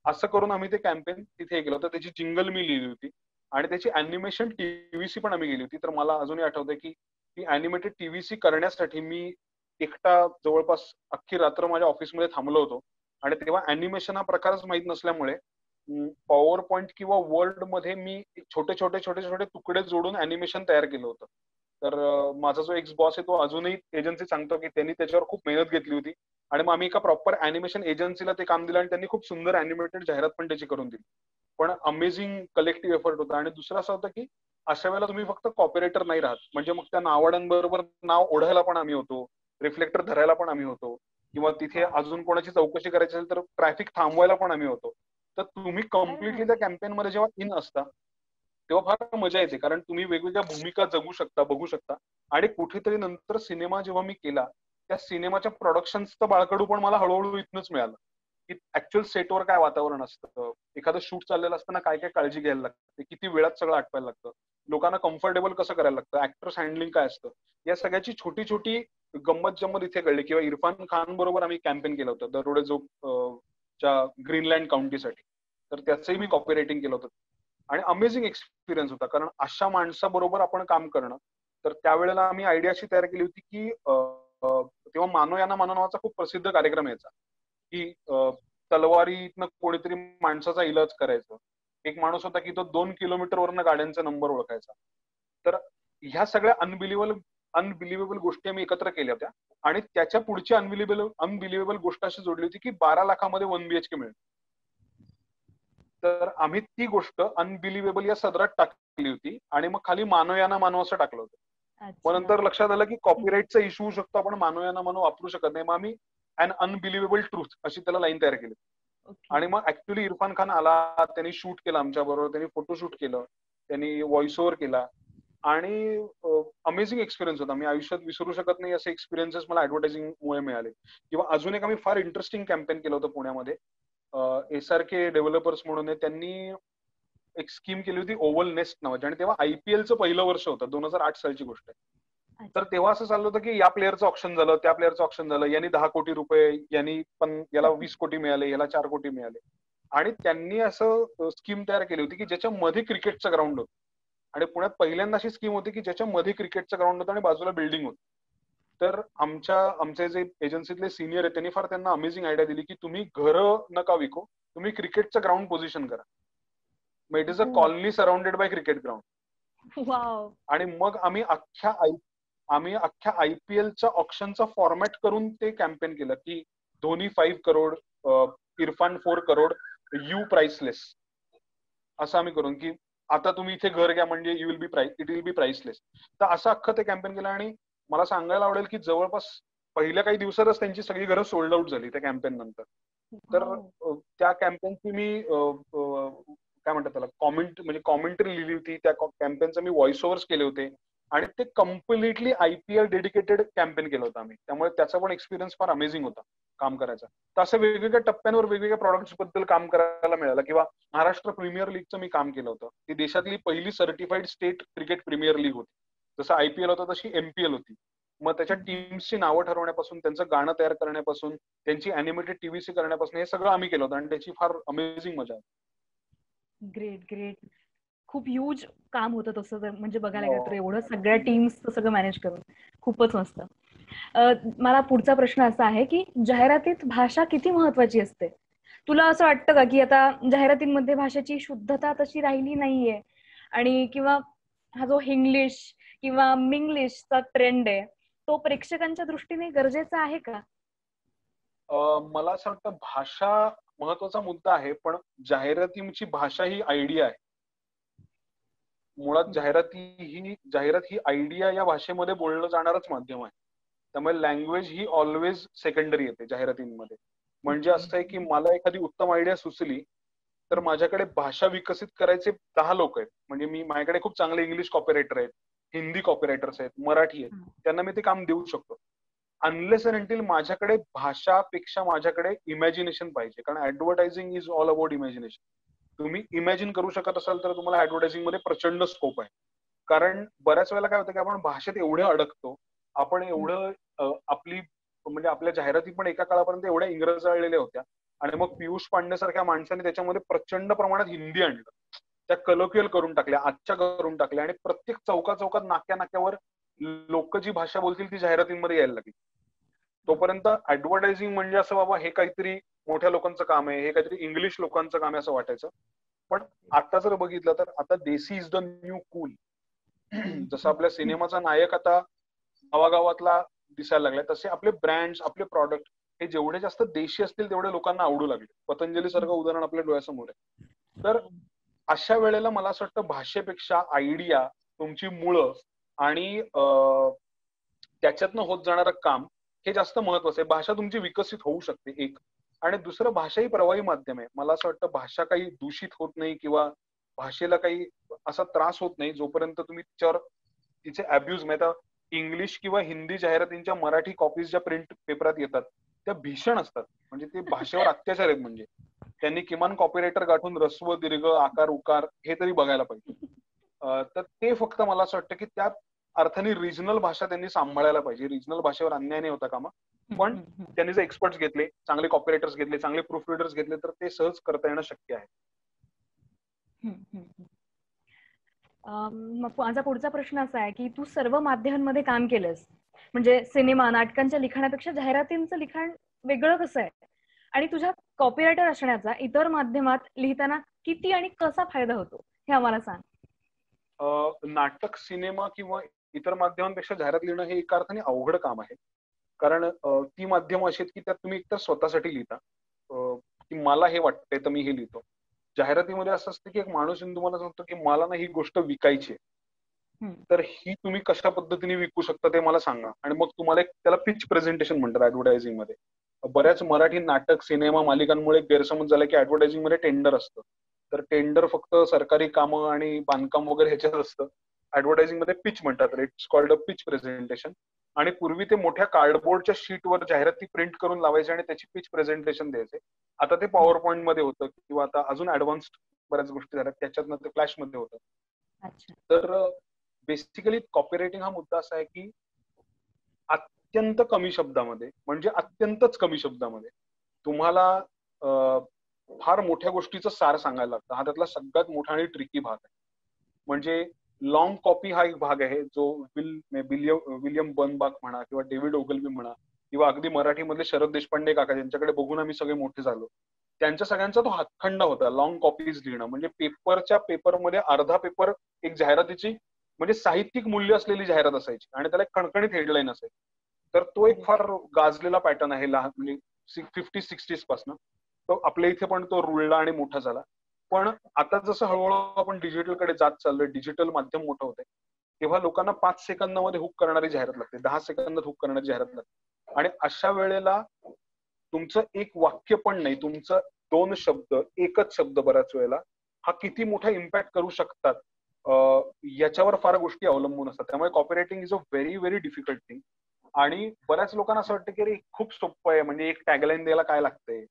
असं करून आम्ही ते कॅम्पेन तिथे केलं होतं. त्याची जिंगल मी लिहिली होती. आणि त्याची अॅनिमेशन टीव्हीसी पण आम्ही गेली होती. तर मला अजूनही आठवतंय की ती अॅनिमेटेड टीव्हीसी करण्यासाठी मी एकटा जवळपास अख्खी रात्र माझ्या ऑफिसमध्ये थांबलो होतो. आणि तेव्हा अॅनिमेशन हा प्रकारच माहीत नसल्यामुळे पॉवर पॉईंट किंवा वर्ल्डमध्ये मी छोटे छोटे छोटे छोटे तुकडे जोडून अॅनिमेशन तयार केलं होतं. तर माझा जो एक्स बॉस आहे तो अजूनही एजन्सी सांगतो की त्यांनी त्याच्यावर खूप मेहनत घेतली होती. आणि मग आम्ही एका प्रॉपर अॅनिमेशन एजन्सीला ते काम दिलं आणि त्यांनी खूप सुंदर अॅनिमेटेड जाहिरात पण त्याची करून दिली. पण अमेझिंग कलेक्टिव्ह एफर्ट होता. आणि दुसरं असं होतं की अशा वेळेला तुम्ही फक्त कॉपरेटर नाही राहत. म्हणजे मग त्या नावाड्यांबरोबर नाव ओढायला पण आम्ही होतो. रिफ्लेक्टर धरायला पण आम्ही होतो. किंवा तिथे अजून कोणाची चौकशी करायची असेल तर ट्रॅफिक थांबवायला पण आम्ही होतो. तर तुम्ही कम्प्लिटली त्या कॅम्पेन मध्ये जेव्हा इन असता तेव्हा फार मजा येते. कारण तुम्ही वेगवेगळ्या भूमिका जगू शकता बघू शकता. आणि कुठेतरी नंतर सिनेमा जेव्हा मी केला त्या सिनेमाच्या प्रोडक्शनचं बाळकडू पण मला हळूहळू इथनच मिळालं. की ऍक्च्युअल सेटवर काय वातावरण असतं? एखादं शूट चाललेलं असताना काय काय काळजी घ्यायला लागते? किती वेळात सगळं आटवायला लागतं? लोकांना कम्फर्टेबल कसं करायला लागतं? ऍक्टर्स हँडलिंग काय असतं? या सगळ्याची छोटी छोटी गंमत जम्मत इथे कळली किंवा इरफान खान बरोबर आम्ही कॅम्पेन केलं होतं. दरोडे जो च्या ग्रीनलँड काउंटीसाठी तर त्याचंही मी कॉपी रायटिंग केलं होतं. आणि अमेझिंग एक्सपिरियन्स होता. कारण अशा माणसाबरोबर आपण काम करणं तर त्यावेळेला आम्ही आयडिया अशी तयार केली होती की तेव्हा मानो याना मानो नावाचा खूप प्रसिद्ध कार्यक्रम यायचा. की तलवारीतनं कोणीतरी माणसाचा इलाज करायचं. एक माणूस होता की तो दोन किलोमीटरवरनं गाड्यांचा नंबर ओळखायचा. तर ह्या सगळ्या अनबिलिव्हेबल अनबिलिव्हेबल गोष्टी आम्ही एकत्र केल्या होत्या. आणि त्याच्या पुढची अनबिलिव्हेबल अनबिलिव्हेबल गोष्ट अशी जोडली होती की बारा लाखामध्ये वन बीएचके मिळेल. तर आम्ही ती गोष्ट अनबिलिव्हेबल या सदरात टाकली होती आणि मग खाली मानवयाना मानव असं टाकलं होतं. मग नंतर लक्षात आलं की कॉपीराईटचा इश्यू होऊ शकतो आपण मानवयाना मानव वापरू शकत नाही. मग आम्ही अन अनबिलिव्हेबल ट्रूथ अशी त्याला लाईन तयार केली. आणि मग ऍक्च्युली इरफान खान आला त्यांनी शूट केलं आमच्या बरोबर त्यांनी फोटोशूट केलं त्यांनी व्हॉइस ओव्हर केला. आणि अमेझिंग एक्सपिरियन्स होता. मी आयुष्यात विसरू शकत नाही असे एक्सपिरियन्सेस मला ऍडव्हर्टायझिंग मुळे मिळाले. किंवा अजून एक आम्ही फार इंटरेस्टिंग कॅम्पेन केलं होतं पुण्यामध्ये. एस आर के डेव्हलपर्स म्हणून त्यांनी एक स्कीम केली होती ओव्हल नेस्ट नावाची. आणि तेव्हा आयपीएलचं पहिलं वर्ष होतं दोन हजार आठ सालची गोष्ट आहे. तर तेव्हा असं चाललं होतं की या प्लेअरचं ऑप्शन झालं त्या प्लेअरचं ऑप्शन झालं यांनी दहा कोटी रुपये यांनी पण याला वीस कोटी मिळाले याला चार कोटी मिळाले. आणि त्यांनी असं स्कीम तयार केली होती की ज्याच्यामध्ये क्रिकेटचं ग्राउंड होतं. आणि पुण्यात पहिल्यांदा अशी स्कीम होती की ज्याच्यामध्ये क्रिकेटचं ग्राउंड होतं आणि बाजूला बिल्डिंग होती. तर आमच्या आमचे जे एजन्सीतले सिनियर आहेत त्यांनी फार त्यांना अमेझिंग आयडिया दिली की तुम्ही घर नका विकू तुम्ही क्रिकेटचं ग्राउंड पोझिशन करा. मग it is a colony surrounded by cricket ground आणि मग आम्ही अख्ख्या आय आम्ही अख्ख्या आयपीएलच्या ऑप्शनचा फॉर्मॅट करून ते कॅम्पेन केलं की Dhoni five crore Irfan four crore you priceless असं आम्ही करून की आता तुम्ही इथे घर घ्या म्हणजे you will be price it will be priceless तर असं अख्खं ते कॅम्पेन केलं आणि मला सांगायला आवडेल की जवळपास पहिल्या काही दिवसातच त्यांची सगळी घरं सोल्ड आउट झाली त्या कॅम्पेन नंतर. तर त्या कॅम्पेनची मी काय म्हणतात त्याला कॉमेंट म्हणजे कॉमेंट्री लिहिली होती. त्या कॅम्पेनचं मी व्हॉइस ओव्हर्स केले होते. आणि ते कम्प्लिटली आयपीएल डेडिकेटेड कॅम्पेन केलं होतं आम्ही. त्यामुळे त्याचा पण एक्सपिरियन्स फार अमेझिंग होता काम करायचा. तर असं वेगवेगळ्या टप्प्यांवर वेगवेगळ्या प्रॉडक्ट्सबद्दल काम करायला मिळालं. किंवा महाराष्ट्र प्रीमियर लीगचं मी काम केलं होतं. ती देशातली पहिली certified state cricket premier league होती. जसं आयपीएल होतं तशी एमपीएल होती. मग त्याच्या टीम्सची नावं ठरवण्यापासून त्यांचं गाणं तयार करण्यापासून त्यांची अॅनिमेटेड टीव्हीसी करण्यापासून हे सगळं आम्ही केलं होतं आणि त्याची फार अमेझिंग मजा ग्रेट ग्रेट खूप ह्यूज काम होतं तसं म्हणजे बघायला गेलं तर एवढं. सगळ्या टीम्स सगळं मॅनेज करून. खूपच मस्त. मला पुढचा प्रश्न असा आहे की जाहिरातीत भाषा किती महत्वाची असते? तुला असं वाटतं का की आता जाहिरातींमध्ये भाषेची शुद्धता तशी राहिली नाहीये? आणि किंवा हा जो हिंग्लिश किंवा मिंग्लिशचा ट्रेंड आहे तो प्रेक्षकांच्या दृष्टीने गरजेचा आहे का? मला असं वाटतं भाषा महत्त्वाचा मुद्दा आहे पण जाहिरातीची भाषा ही आयडिया आहे. मुळात जाहिराती ही जाहिरात ही आयडिया या भाषेमध्ये बोललं जाणारच माध्यम आहे. त्यामुळे लँग्वेज ही ऑलवेज सेकंडरी येते जाहिरातींमध्ये. म्हणजे असं आहे की मला एखादी उत्तम आयडिया सुचली तर माझ्याकडे भाषा विकसित करायचे दहा लोक आहेत. म्हणजे मी माझ्याकडे खूप चांगले इंग्लिश कॉपरेटर आहेत. हिंदी कॉपीरायटर्स आहेत मराठी आहेत त्यांना मी ते काम देऊ शकतो. अनलेस अँड माझ्याकडे भाषापेक्षा माझ्याकडे इमॅजिनेशन पाहिजे कारण advertising is all about imagination तुम्ही इमॅजिन करू शकत असाल तर तुम्हाला ऍडव्हर्टायझिंगमध्ये प्रचंड स्कोप आहे. कारण बऱ्याच वेळेला काय होतं की आपण भाषेत एवढे अडकतो आपण एवढं आपली म्हणजे आपल्या जाहिराती पण एका काळापर्यंत एवढ्या इंग्रजाळलेल्या होत्या आणि मग पियुष पांडे सारख्या माणसाने त्याच्यामध्ये प्रचंड प्रमाणात हिंदी आणलं. त्या कलोक्युअल करून टाकल्या आजच्या करून टाकल्या आणि प्रत्येक चौका चौकात नाक्या नाक्यावर लोक जी भाषा बोलतील ती जाहिरातींमध्ये यायला लागली. तोपर्यंत ऍडव्हर्टायझिंग म्हणजे असं बाबा हे काहीतरी मोठ्या लोकांचं काम आहे हे काहीतरी इंग्लिश लोकांचं काम आहे असं वाटायचं. पण आता जर बघितलं तर आता desi is the new cool जसं आपल्या सिनेमाचा नायक आता गावागावातला दिसायला लागलाय तसे आपले ब्रँड्स आपले प्रॉडक्ट हे जेवढे जास्त देशी असतील तेवढे लोकांना आवडू लागले. पतंजली सारखं उदाहरण आपल्या डोळ्यासमोर आहे. तर अशा वेळेला मला असं वाटतं भाषेपेक्षा आयडिया तुमची मुळं आणि त्याच्यातनं होत जाणारं काम हे जास्त महत्वाचं आहे. भाषा तुमची विकसित होऊ शकते एक. आणि दुसरं भाषा ही प्रवाही माध्यम आहे. मला असं वाटतं भाषा काही दूषित होत नाही किंवा भाषेला काही असा त्रास होत नाही जोपर्यंत तुम्ही तिच्यावर तिचे अब्युज म्हणजे इंग्लिश किंवा हिंदी जाहिरातींच्या मराठी कॉपीज ज्या प्रिंट पेपरात येतात त्या भीषण असतात. म्हणजे ते भाषेवर अत्याचार आहेत म्हणजे. त्यांनी किमान कॉपीरायटर गाठून रस्व दीर्घ आकार उकार हे तरी बघायला पाहिजे. तर ते फक्त मला असं वाटतं की त्या अर्थाने रिजनल भाषा त्यांनी सांभाळायला पाहिजे. रिजनल भाषेवर अन्याय नाही होता कामा. पण त्यांनी जर एक्सपर्ट्स घेतले चांगले कॉपरेटर्स घेतले चांगले प्रूफ रिडर्स घेतले तर ते सहज करता येणं शक्य आहे. मग माझा पुढचा प्रश्न असा आहे की तू सर्व माध्यमांमध्ये काम केलंस. म्हणजे सिनेमा नाटकांच्या लिखाणापेक्षा जाहिरातींचं लिखाण वेगळं कसं आहे? आणि तुझ्या कॉपीरायटर असण्याचा इतर माध्यमात लिहिताना किती आणि कसा फायदा होतो? हे आम्हाला सांग. नाटक सिनेमा किंवा इतर माध्यमांपेक्षा जाहिरात लिहिणं हे एका अर्थाने अवघड काम आहे. कारण ती माध्यम अशी आहेत की त्यात तुम्ही एकतर स्वतःसाठी लिहिता. की मला हे वाटतंय तर मी हे लिहितो. जाहिरातीमध्ये असं असतं की एक माणूस तुम्हाला सांगतो की मला ना ही गोष्ट विकायची तर ही तुम्ही कशा पद्धतीने विकू शकता ते मला सांगा. आणि मग तुम्हाला एक त्याला पिच प्रेझेंटेशन म्हणतात ऍडव्हर्टायझिंगमध्ये. बऱ्याच मराठी नाटक सिनेमा मालिकांमुळे गैरसमज झाला की ऍडव्हर्टायझिंगमध्ये टेंडर असतं. तर टेंडर फक्त सरकारी कामं आणि बांधकाम वगैरे ह्याच्यात असतं. ऍडव्हर्टायझिंगमध्ये पिच म्हणतात. It's called a pitch presentation आणि पूर्वी ते मोठ्या कार्डबोर्डच्या शीटवर जाहिराती प्रिंट करून लावायचे आणि त्याची पिच प्रेझेंटेशन द्यायचे. आता ते पॉवर पॉईंटमध्ये होतं किंवा आता अजून ऍडव्हान्स्ड बऱ्याच गोष्टी झाल्या. त्याच्यात ते फ्लॅशमध्ये होतं. तर बेसिकली कॉपीरायटिंग हा मुद्दा असा आहे की अत्यंत कमी शब्दामध्ये म्हणजे अत्यंतच कमी शब्दामध्ये तुम्हाला फार मोठ्या गोष्टीचं सार सांगायला लागतं. हा त्यातला सगळ्यात मोठा आणि ट्रिकी भाग आहे. म्हणजे लॉंग कॉपी हा एक भाग आहे जो विल विलियम विलियम बनबाग म्हणा किंवा डेव्हिड ओगलबी म्हणा किंवा अगदी मराठीमधले शरद देशपांडे काका ज्यांच्याकडे बघून आम्ही सगळे मोठे झालो त्यांच्या सगळ्यांचा तो हातखंड होता लॉंग कॉपीज लिहिणं. म्हणजे पेपरच्या पेपरमध्ये अर्धा पेपर एक जाहिरातीची म्हणजे साहित्यिक मूल्य असलेली जाहिरात असायची आणि त्याला एक कणकणीत हेडलाईन असायची. तर तो एक फार गाजलेला पॅटर्न आहे लहान म्हणजे फिफ्टी सिक्स्टीज पासन. तो आपल्या इथे पण तो रुळला आणि मोठा झाला. पण आता जसं हळूहळू आपण डिजिटलकडे जात चाललोय डिजिटल माध्यम मोठं होतंय तेव्हा लोकांना पाच सेकंदामध्ये हुक करणारी जाहिरात लागते दहा सेकंदात हुक करणारी जाहिरात लागते. आणि अशा वेळेला तुमचं एक वाक्य पण नाही तुमचं दोन शब्द एकच शब्द बऱ्याच वेळेला हा किती मोठा इम्पॅक्ट करू शकतात याच्यावर फार गोष्टी अवलंबून असतात. त्यामुळे copywriting is a very very difficult thing आणि बऱ्याच लोकांना असं वाटतं की अरे खूप सोपं आहे. म्हणजे एक टॅगलाईन द्यायला काय लागतंय?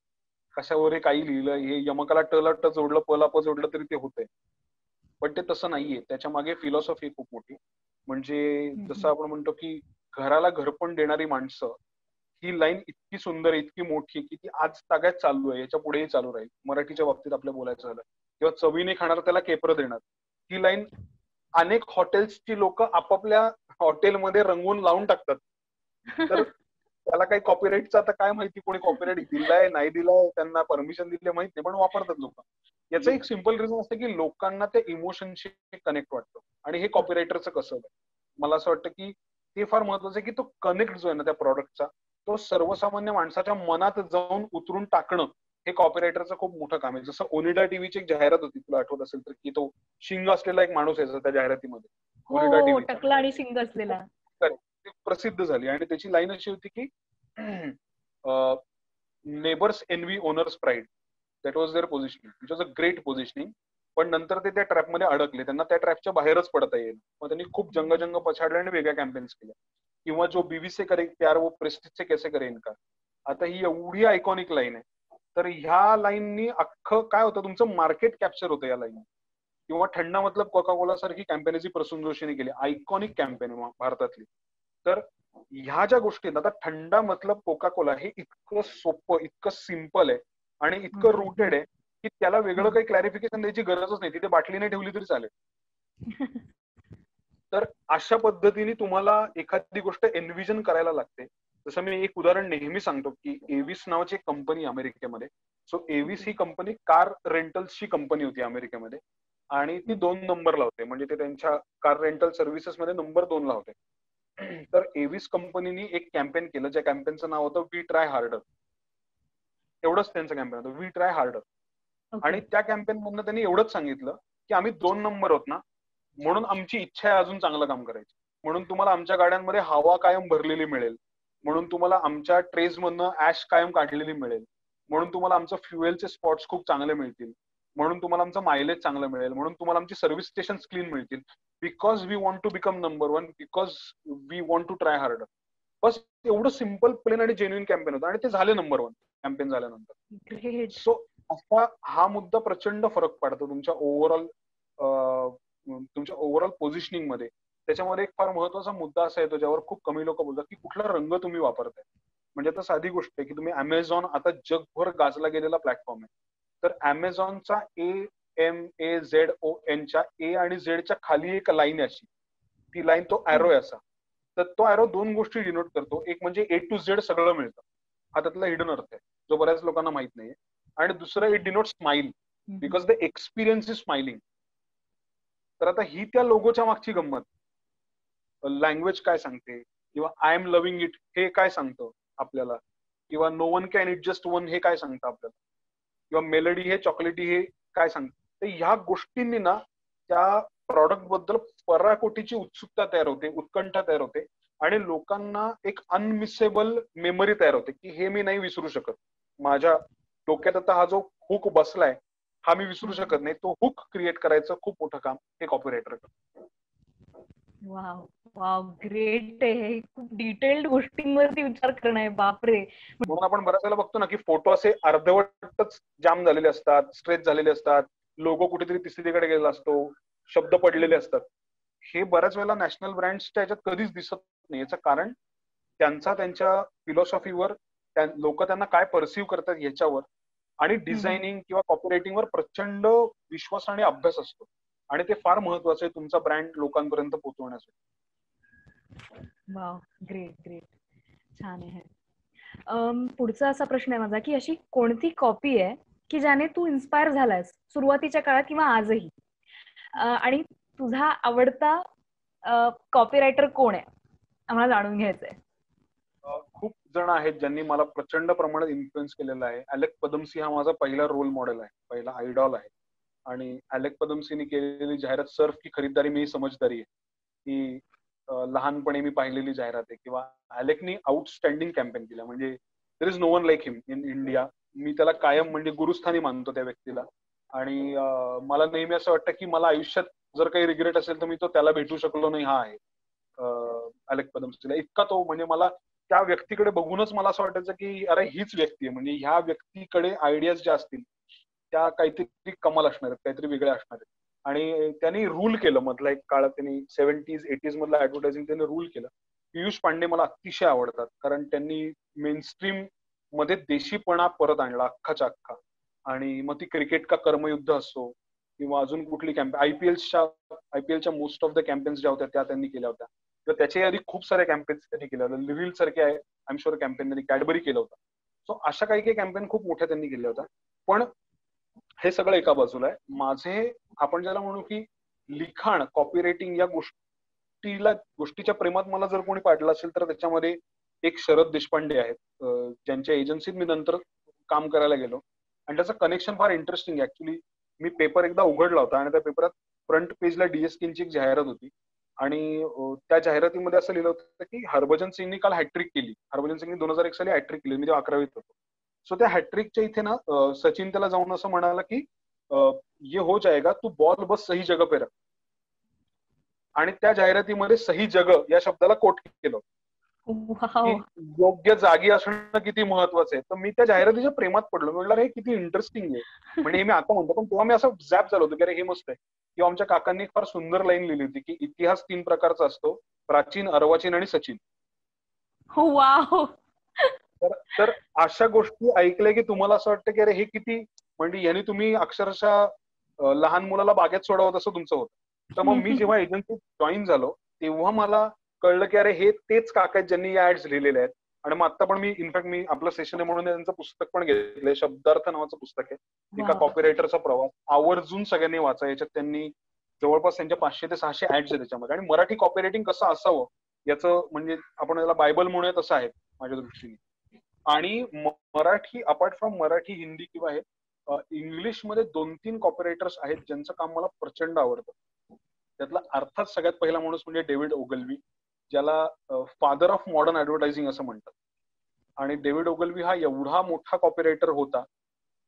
कशावर काही लिहिलं हे यमकाला टला ट जोडलं पला प जोडलं तरी ते होतंय. पण ते तसं नाहीये. त्याच्यामागे फिलॉसॉफी खूप मोठी. म्हणजे जसं आपण म्हणतो की घराला घरपण देणारी माणसं ही लाईन इतकी सुंदर आहे इतकी मोठी की ती आज ताग्यात चालू आहे याच्या पुढेही चालू राहील. मराठीच्या बाबतीत आपल्या बोलायचं झालं. किंवा चवीने खाणार त्याला केपर देणार. ही लाईन अनेक हॉटेल्सची लोक आपापल्या हॉटेलमध्ये रंगवून लावून टाकतात. तर त्याला काही कॉपीराईटचं आता काय माहिती कोणी कॉपीराईट दिलाय नाही दिलाय त्यांना परमिशन दिले माहिती पण वापरतात लोक. याचं एक सिंपल रिझन असतं की लोकांना ते इमोशनशी कनेक्ट वाटतं. आणि हे कॉपीरायटरचं कसं मला असं वाटतं की ते फार महत्वाचं आहे की तो कनेक्ट जो आहे ना त्या प्रॉडक्टचा तो सर्वसामान्य माणसाच्या मनात जाऊन उतरून टाकणं हे कॉपीरायटरचं खूप मोठं काम आहे. जसं ओनिडा टीव्हीची एक जाहिरात होती तुला आठवत असेल तर की तो शिंग असलेला एक माणूस यायचा त्या जाहिरातीमध्ये. ओनिडा टीव्ही आणि शिंग असलेला. प्रसिद्ध झाली. आणि त्याची लाईन अशी होती की neighbours envy owners pride. That was their positioning it was a great positioning पण नंतर ते त्या ट्रॅपमध्ये अडकले. त्यांना त्या ट्रॅपच्या बाहेरच पडता येईल. मग त्यांनी खूप जंगजंग पछाडले आणि वेगळ्या कॅम्पेन्स केल्या. किंवा जो बीबीसी करे प्यार वो प्रेस्टिजचे कैसे करेन का? आता ही एवढी आयकॉनिक लाईन आहे. तर ह्या लाईननी अख्खं काय होतं? तुमचं मार्केट कॅप्चर होतं या लाईन किंवा थंडा मतलब कोका कोला सारखी कॅम्पेन प्रसून जोशीने केली. आयकॉनिक कॅम्पेन भारतातली. तर ह्या ज्या गोष्टी आता थंडा मतलब कोका कोला हे इतकं सोपं इतकं सिंपल आहे आणि इतकं रुटेड आहे की त्याला वेगळं काही क्लॅरिफिकेशन द्यायची गरजच नाही. तिथे बाटली नाही ठेवली तरी चालेल. तर अशा पद्धतीने तुम्हाला एखादी गोष्ट एनविजन करायला लागते. जसं मी एक उदाहरण नेहमी सांगतो की एव्हिस नावाची एक कंपनी अमेरिकेमध्ये. सो एव्हिस ही कंपनी कार रेंटल्सची कंपनी होती अमेरिकेमध्ये. आणि ती दोन नंबरला होते. म्हणजे ते त्यांच्या कार रेंटल सर्व्हिसेस मध्ये नंबर दोन ला होते. तर एव्हिस कंपनीने एक कॅम्पेन केलं ज्या कॅम्पेनचं नाव होतं वी ट्राय हार्डर एवढंच त्यांचं कॅम्पेन होतं वी ट्राय हार्डर आणि त्या कॅम्पेन मधनं त्यांनी एवढंच सांगितलं की आम्ही दोन नंबर होत ना म्हणून आमची इच्छा आहे अजून चांगलं काम करायची. म्हणून तुम्हाला आमच्या गाड्यांमध्ये हवा कायम भरलेली मिळेल. म्हणून तुम्हाला आमच्या ट्रेज मधनं ऍश कायम काढलेली मिळेल. म्हणून तुम्हाला आमचं फ्युएलचे स्पॉट्स खूप चांगले मिळतील. म्हणून तुम्हाला आमचं मायलेज चांगलं मिळेल म्हणून तुम्हाला आमची सर्व्हिस स्टेशन क्लीन मिळतील. Because we want to become number one because we want to try harder बस एवढं सिंपल प्लेन आणि जेन्युन कॅम्पेन होतं आणि ते झाले नंबर वन कॅम्पेन झाल्यानंतर. सो असा हा मुद्दा प्रचंड फरक पडतो तुमच्या ओव्हरऑल तुमच्या ओव्हरऑल पोझिशनिंगमध्ये. त्याच्यामध्ये एक फार महत्त्वाचा मुद्दा असा येतो ज्यावर खूप कमी लोक बोलतात की कुठला रंग तुम्ही वापरताय? म्हणजे आता साधी गोष्ट आहे की तुम्ही अमेझॉन आता जगभर गाजला गेलेला प्लॅटफॉर्म आहे. तर अमेझॉनचा A M A Z O एनच्या ए आणि झेडच्या खाली एक लाईन अशी. ती लाईन तो अॅरो असा. तर तो अॅरो दोन गोष्टी डिनोट करतो. एक म्हणजे ए टू झेड सगळं मिळतं. हा त्यातला हिडन अर्थ आहे जो बऱ्याच लोकांना माहीत नाहीये. आणि दुसरं it denote smile because the experience is smiling तर आता ही त्या लोगोच्या मागची गंमत. लँग्वेज काय सांगते? किंवा आय एम लव्हिंग इट हे काय सांगतं आपल्याला? किंवा no one can it just one हे काय सांगतं आपल्याला? किंवा मेलडी हे चॉकलेटी हे काय सांगतं तर ह्या गोष्टींनी ना त्या प्रॉडक्टबद्दल पराकोटीची उत्सुकता तयार होते उत्कंठा तयार होते आणि लोकांना एक अनमिसेबल मेमरी तयार होते की हे मी नाही विसरू शकत. माझ्या डोक्यात आता हा जो हुक बसलाय हा मी विसरू शकत नाही. तो हुक क्रिएट करायचं खूप मोठं काम हे कॉपीरायटर करतो वाव वाव ग्रेट आहे. खूप डिटेल्ड गोष्टींवरती विचार करणं आहे. बापरे. म्हणून आपण बऱ्याच वेळेला बघतो ना की फोटो असे अर्धवटच जाम झालेले असतात स्ट्रेच झालेले असतात. लोगो कुठेतरी तिसरीकडे गेलेला असतो शब्द पडलेले असतात. हे बऱ्याच वेळेला नॅशनल ब्रँड्सच्या याच्यात कधीच दिसत नाही. याचं कारण त्यांचा त्यांच्या फिलॉसॉफीवर लोक त्यांना काय परसिव्ह करतात याच्यावर आणि डिझायनिंग किंवा कॉपरेटिंगवर प्रचंड विश्वास आणि अभ्यास असतो. आणि ते फार महत्वाचं आहे तुमचा ब्रँड लोकांपर्यंत पोहोचवण्यासाठी. वाव ग्रेट ग्रेट छान आहे. पुढचा असा प्रश्न आहे माझा की अशी कोणती कॉपी आहे की ज्याने तू इन्स्पायर झालायस सुरुवातीच्या काळात किंवा आजही? आणि तुझा आवडता कॉपीरायटर कोण आहे? आम्हाला जाणून घ्यायचंय. खूप जण आहेत ज्यांनी मला प्रचंड प्रमाणात इन्फ्लुएन्स केलेला आहे. अलेक पदमसी हा माझा पहिला रोल मॉडेल आहे पहिला आयडॉल आहे. आणि अलेक पदमसीने केलेली जाहिरात सर्फ की खरीदारी मी समजदारी आहे. की लहानपणी मी पाहिलेली जाहिरात आहे किंवा अलेकनी आउटस्टँडिंग कॅम्पेन केला. म्हणजे there is no one like him in India मी त्याला कायम म्हणजे गुरुस्थानी मानतो त्या व्यक्तीला. आणि मला नेहमी असं वाटतं की मला आयुष्यात जर काही रिग्रेट असेल तर मी तो त्याला भेटू शकलो नाही हा आहे अलेक पदमसीला. इतका तो म्हणजे मला त्या व्यक्तीकडे बघूनच मला असं वाटायचं की अरे हीच व्यक्ती आहे. म्हणजे ह्या व्यक्तीकडे आयडियाज ज्या असतील त्या काहीतरी कमाल असणार आहेत काहीतरी वेगळ्या असणार आहेत. आणि त्यांनी रूल केलं मधला एक काळ त्यांनी सेव्हन्टीज एटीज मधलं ऍडव्हर्टायझिंग त्यांनी रूल केलं. पियुष पांडे मला अतिशय आवडतात कारण त्यांनी मेनस्ट्रीममध्ये देशीपणा परत आणला अख्खाच्या अख्खा. आणि मग ती क्रिकेट का कर्मयुद्ध असो किंवा अजून कुठली कॅम्पेन आयपीएलच्या आयपीएलच्या मोस्ट ऑफ द कॅम्पेन्स ज्या होत्या त्या त्यांनी केल्या होत्या. किंवा त्याच्या आधी खूप साऱ्या कॅम्पेन्स त्यांनी केल्या होत्या. लिव्हिल सारखे आय एम शुअर कॅम्पेन त्यांनी कॅडबरी केलं होतं. सो अशा काही काही कॅम्पेन खूप मोठ्या त्यांनी केल्या होत्या. पण हे सगळं एका बाजूला आहे. माझे आपण ज्याला म्हणू की लिखाण कॉपी रायटिंग या गोष्टीला गोष्टीच्या प्रेमात मला जर कोणी पाडलं असेल तर त्याच्यामध्ये एक शरद देशपांडे आहेत. ज्यांच्या एजन्सीत मी नंतर काम करायला गेलो. आणि त्याचं कनेक्शन फार इंटरेस्टिंग आहे. ऍक्च्युली मी पेपर एकदा उघडला होता आणि त्या पेपरात फ्रंट पेजला डीएसकीनची एक जाहिरात होती. आणि त्या जाहिरातीमध्ये असं लिहिलं होतं की हरभजन सिंगनी काल हॅट्रिक केली. हरभजन सिंगनी दोन हजार एक साली हॅट्रिक केली. मी तेव्हा अकरावीत होतो. सो त्या हॅट्रिकच्या इथे ना सचिन त्याला जाऊन असं म्हणाला की ये हो जाएगा तू बॉल बस सही जग पे आणि त्या जाहिरातीमध्ये सही जग या शब्दाला कोट केलं. योग्य जागी असणं किती महत्वाचं आहे. तर मी त्या जाहिरातीच्या प्रेमात पडलो. म्हटलं हे किती इंटरेस्टिंग आहे. म्हणजे हे मी आता म्हणतो पण तेव्हा मी असं झॅप झालो होतो की अरे हे मस्त आहे. किंवा आमच्या काकांनी फार सुंदर लाईन लिहिली होती की इतिहास तीन प्रकारचा असतो प्राचीन अर्वाचीन आणि सचिन. तर तर अशा गोष्टी ऐकल्या की तुम्हाला असं वाटतं की अरे हे किती म्हणजे यांनी तुम्ही अक्षरशः लहान मुलाला बागेत सोडावं तसं तुमचं होतं. तर मग मी जेव्हा एजन्सीत जॉईन झालो तेव्हा मला कळलं की अरे हे तेच काका आहेत ज्यांनी या ऍड्स लिहिलेल्या आहेत. आणि मग आता पण मी इनफॅक्ट मी आपलं सेशन आहे म्हणून त्यांचं पुस्तक पण घेतलंय. शब्दार्थ नावाचं पुस्तक आहे. एका कॉपीरायटरचा प्रवास. आवर्जून सगळ्यांनी वाचा याच्यात त्यांनी जवळपास त्यांच्या पाचशे ते सहाशे ऍड्स आहेत त्याच्यामध्ये. आणि मराठी कॉपी रायटिंग कसं असावं याचं म्हणजे आपण याला बायबल म्हणूया तसं आहे माझ्या दृष्टीने. आणि मराठी अपार्ट फ्रॉम मराठी हिंदी किंवा हे इंग्लिशमध्ये दोन तीन कॉपरेटर्स आहेत ज्यांचं काम मला प्रचंड आवडतं. त्यातला अर्थात सगळ्यात पहिला माणूस म्हणजे डेव्हिड ओगलवी ज्याला फादर ऑफ मॉडर्न ऍडव्हर्टायझिंग असं म्हणतात. आणि डेव्हिड ओगलवी हा एवढा मोठा कॉपरेटर होता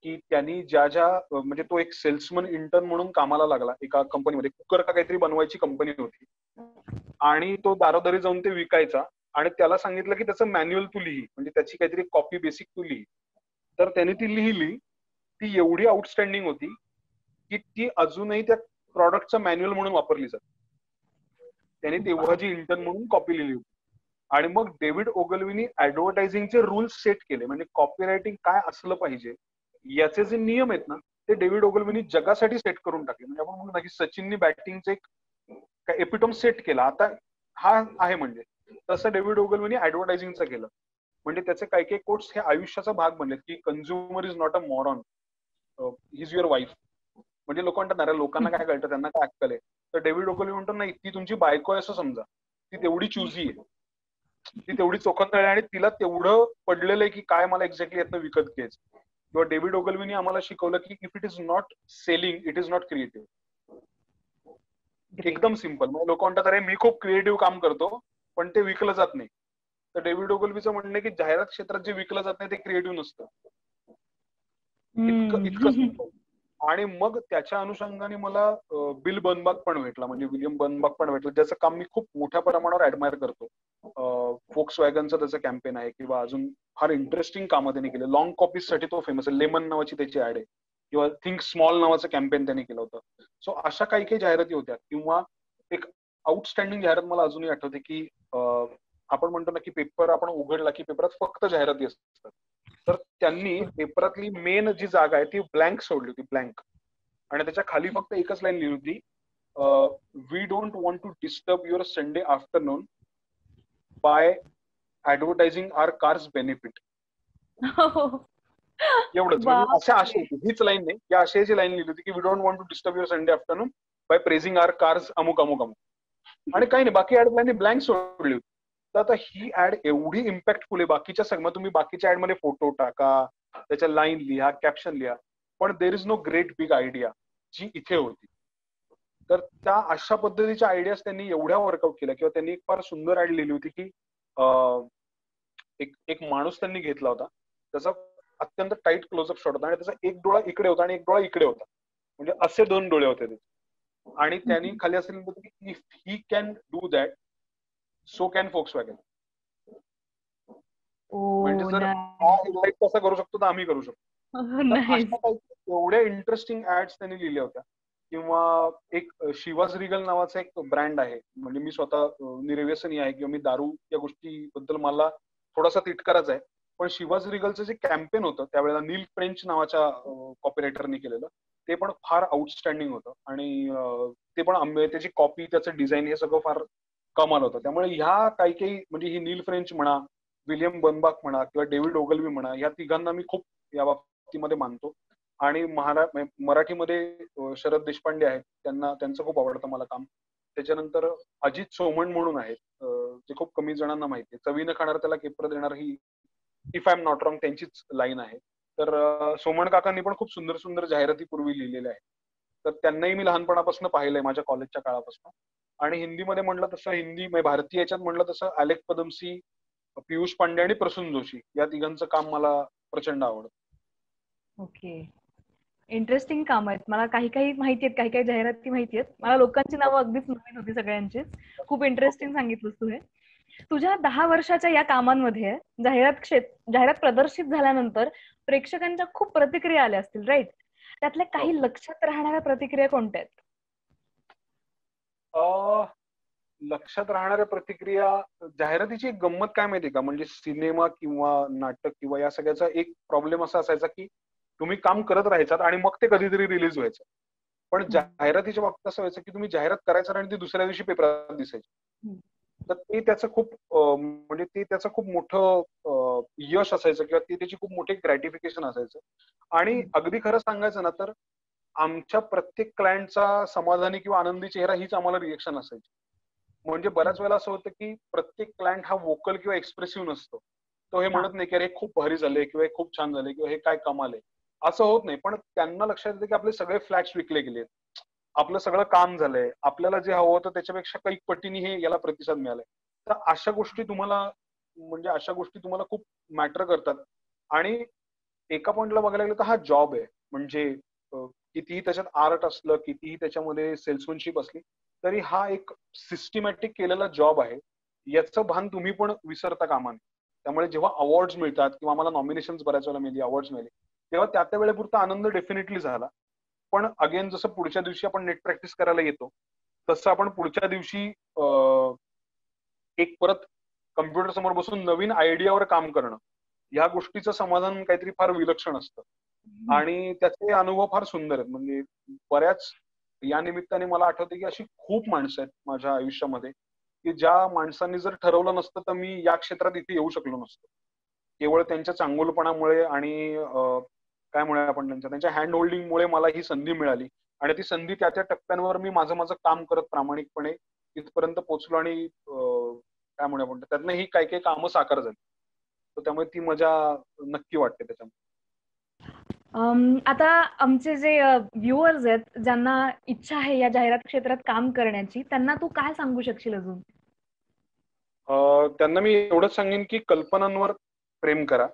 की त्यांनी ज्या ज्या म्हणजे तो एक सेल्समन इंटर्न म्हणून कामाला लागला एका कंपनीमध्ये कुकर का काहीतरी बनवायची कंपनी होती. आणि तो दारोदारी जाऊन ते विकायचा. आणि त्याला सांगितलं की त्याचं मॅन्युअल तू लिही. म्हणजे त्याची काहीतरी कॉपी बेसिक तू लिही. तर त्याने ती लिहिली. ती एवढी आउटस्टँडिंग होती की ती अजूनही त्या प्रॉडक्टचं मॅन्युअल म्हणून वापरली जाते. त्याने तेव्हाची इंटर्न म्हणून कॉपी लिहिली होती. आणि मग डेव्हिड ओगलवीनी ऍडव्हर्टायझिंगचे रूल्स सेट केले. म्हणजे कॉपी रायटिंग काय असलं पाहिजे याचे जे नियम आहेत ना ते डेव्हिड ओगलवीनी जगासाठी सेट करून टाकले. म्हणजे आपण म्हणतो ना की सचिननी बॅटिंगचे एक एपिटोम सेट केला. आता हा आहे म्हणजे. तसं डेव्हिड ओगलवीनी ऍडव्हर्टायझिंगचं केलं. म्हणजे त्याचे काही काही कोट्स हे आयुष्याचा भाग बनले की consumer is not a moron is your wife म्हणजे लोक म्हणतात ना लोकांना काय कळतं? त्यांना काय अक्कल आहे? तर डेव्हिड ओकली म्हणतो नाही ती तुमची बायको आहे असं समजा. ती तेवढी चुझी आहे. ती तेवढी चोखंदळ आहे आणि तिला तेवढं पडलेलं आहे की काय मला एक्झॅक्टली यातनं विकत घ्यायचं किंवा डेव्हिड ओगलवीने आम्हाला शिकवलं की if it is not selling it is not creative एकदम सिंपल मग लोक म्हणतात अरे मी खूप क्रिएटिव्ह काम करतो. पण ते विकलं जात नाही. तर डेव्हिड ओगलवीचं म्हणणं की जाहिरात क्षेत्रात जे विकलं जात नाही ते क्रिएटिव्ह नसतं. इतकं आणि मग त्याच्या अनुषंगाने मला बिल बनबाग पण भेटला. म्हणजे विलियम बनबाग पण भेटला. ज्याचं काम मी खूप मोठ्या प्रमाणावर ऍडमायर करतो. फोक्स वॅगनचं त्याचं कॅम्पेन आहे किंवा अजून फार इंटरेस्टिंग कामं त्यांनी केले. लॉंग कॉपीजसाठी तो फेमस आहे. लेमन नावाची त्याची ऍड आहे. किंवा थिंक स्मॉल नावाचं कॅम्पेन त्यांनी केलं होतं. सो अशा काही काही जाहिराती होत्या. किंवा एक आउटस्टँडिंग जाहिरात मला अजूनही आठवते की आपण म्हणतो ना की पेपर आपण उघडला की पेपरात फक्त जाहिराती असतात. तर त्यांनी पेपरातली मेन जी जागा आहे ती ब्लँक सोडली होती ब्लँक आणि त्याच्याखाली फक्त एकच लाईन लिहिली होती we don't want to disturb your Sunday afternoon by advertising our cars benefit एवढंच. म्हणजे अशा हीच लाईन नाही या आशयाची लाईन लिहिली होती की we don't want to disturb your Sunday afternoon by praising our cars अमुक अमुक अमुक. आणि काही नाही बाकी ऍड लाईन ब्लँक सोडली होती. तर आता ही ऍड एवढी इम्पॅक्टफुल आहे बाकीच्या सगळं तुम्ही बाकीच्या ऍडमध्ये फोटो टाका त्याच्या लाईन लिहा कॅप्शन लिहा. पण there is no great big idea जी इथे होती. तर त्या अशा पद्धतीच्या आयडियाज त्यांनी एवढ्या वर्कआउट केल्या किंवा त्यांनी एक फार सुंदर ऍड लिहिली होती की एक एक माणूस त्यांनी घेतला होता. त्याचा अत्यंत टाईट क्लोजअप शॉट होता आणि त्याचा एक डोळा इकडे होता आणि एक डोळा इकडे होता. म्हणजे असे दोन डोळे होते आणि त्यांनी खाली असं की if he can do that so can Volkswagen म्हणजे जर हा कसा करू शकतो तर आम्ही करू शकतो. एवढ्या इंटरेस्टिंग ऍड्स त्यांनी लिहिल्या होत्या. किंवा एक शिवाज रिगल नावाचा एक ब्रँड आहे. म्हणजे मी स्वतः निर्व्यसनी आहे किंवा मी दारू या गोष्टीबद्दल मला थोडासा तिटकाराच आहे. पण शिवाज रिगलचं जे कॅम्पेन होतं त्यावेळेला नील फ्रेंच नावाच्या कॉपीरायटरनी केलेलं. ते पण फार आउटस्टँडिंग होतं. आणि ते पण त्याची कॉपी त्याचं डिझाईन हे सगळं फार कमाल होतं. त्यामुळे ह्या काही काही म्हणजे ही नील फ्रेंच म्हणा विलियम बनबाक म्हणा किंवा डेव्हिड ओगलवी म्हणा या तिघांना मी खूप या बाबतीमध्ये मानतो. आणि महारा मराठीमध्ये शरद देशपांडे आहेत. त्यांना त्यांचं खूप आवडतं मला काम. त्याच्यानंतर अजित सोमण म्हणून आहेत. जे खूप कमी जणांना माहिती आहे. चवीनं खाणार त्याला केपर देणार ही if I am not wrong त्यांचीच लाईन आहे. तर सोमण काकांनी पण खूप सुंदर सुंदर जाहिराती पूर्वी लिहिलेल्या आहेत. तर त्यांनाही मी लहानपणापासून पाहिलंय माझ्या कॉलेजच्या काळापासून. आणि हिंदीमध्ये म्हणलं तसं हिंदी म्हणजे भारतीय याच्यात म्हणलं तसं अलेक पदमसी पियुष पांडे आणि प्रसून जोशी या तिघांचं काम मला प्रचंड आवडत. ओके. इंटरेस्टिंग काम आहेत. मला काही काही माहिती आहेत काही काही जाहिराती माहिती आहेत. मला लोकांची नावं अगदीच नवीन होती सगळ्यांची खूप इंटरेस्टिंग सांगितलंस तू हे. तुझ्या दहा वर्षाच्या या कामांमध्ये जाहिरात क्षेत्र जाहिरात प्रदर्शित झाल्यानंतर प्रेक्षकांच्या खूप प्रतिक्रिया आल्या असतील राईट त्यातल्या काही हो. लक्षात राहणाऱ्या प्रतिक्रिया कोणत्या आहेत? लक्षात राहणाऱ्या प्रतिक्रिया जाहिरातीची एक गंमत काय माहिती का? म्हणजे सिनेमा किंवा नाटक किंवा या सगळ्याचा एक प्रॉब्लेम असा असायचा की तुम्ही काम करत राहायचात आणि मग ते कधीतरी रिलीज व्हायचं. पण जाहिरातीच्या बाबतीत असं व्हायचं की तुम्ही जाहिरात करायचं आणि ती दुसऱ्या दिवशी पेपरात दिसायची. तर ते त्याचं खूप म्हणजे ते त्याचं खूप मोठं यश असायचं किंवा ते त्याची खूप मोठी ग्रॅटिफिकेशन असायचं. आणि अगदी खरं सांगायचं ना तर आमच्या प्रत्येक क्लायंटचा समाधानी किंवा आनंदी चेहरा हीच आम्हाला रिएक्शन असायची. म्हणजे बऱ्याच वेळेला असं होतं की प्रत्येक क्लायंट हा वोकल किंवा एक्सप्रेसिव्ह नसतो. तो हे म्हणत नाही की अरे खूप भारी झाले किंवा हे खूप छान झाले किंवा हे काय कमाल आहे. असं होत नाही. पण त्यांना लक्षात येतं की आपले सगळे फ्लॅट्स विकले गेले आपलं सगळं काम झालंय. आपल्याला जे हवं होतं त्याच्यापेक्षा काही पटीने हे याला प्रतिसाद मिळालाय. तर अशा गोष्टी तुम्हाला म्हणजे अशा गोष्टी तुम्हाला खूप मॅटर करतात. आणि एका पॉइंटला बघायला गेलं तर हा जॉब आहे. म्हणजे कितीही त्याच्यात आर्ट असलं कितीही त्याच्यामध्ये सेल्समनशिप असली तरी हा एक सिस्टमॅटिक केलेला जॉब आहे. याचं भान तुम्ही पण विसरता कामा नये त्यामुळे जेव्हा अवॉर्ड मिळतात किंवा आम्हाला नॉमिनेशन बऱ्याच वेळेला मिळाली अवॉर्ड मिळाले तेव्हा त्या त्या वेळेपुरता आनंद डेफिनेटली झाला. पण अगेन जसं पुढच्या दिवशी आपण नेट प्रॅक्टिस करायला येतो तसं आपण पुढच्या दिवशी एक परत कम्प्युटर समोर बसून नवीन आयडियावर काम करणं या गोष्टीचं समाधान काहीतरी फार विलक्षण असतं. आणि त्याचे अनुभव फार सुंदर आहेत. म्हणजे बऱ्याच या निमित्ताने मला आठवते की अशी खूप माणसं आहेत माझ्या आयुष्यामध्ये की ज्या माणसांनी जर ठरवलं नसतं तर मी या क्षेत्रात इथे येऊ शकलो नसतो. केवळ त्यांच्या चांगुलपणामुळे आणि काय म्हणूया आपण त्यांच्या त्यांच्या हँड होल्डिंगमुळे मला ही संधी मिळाली. आणि ती संधी त्या त्या टप्प्यांवर मी माझं माझं काम करत प्रामाणिकपणे इथपर्यंत पोहोचलो आणि काय म्हणूया आपण त्यातनं ही काही काही कामं साकार झाली. तर त्यामुळे ती मजा नक्की वाटते त्याच्यामध्ये. आता आमचे जे व्ह्युअर्स आहेत ज्यांना इच्छा आहे या जाहिरात क्षेत्रात काम करण्याची त्यांना तू काय सांगू शकशील अजून? त्यांना मी एवढंच सांगेन की कल्पनांवर प्रेम करा.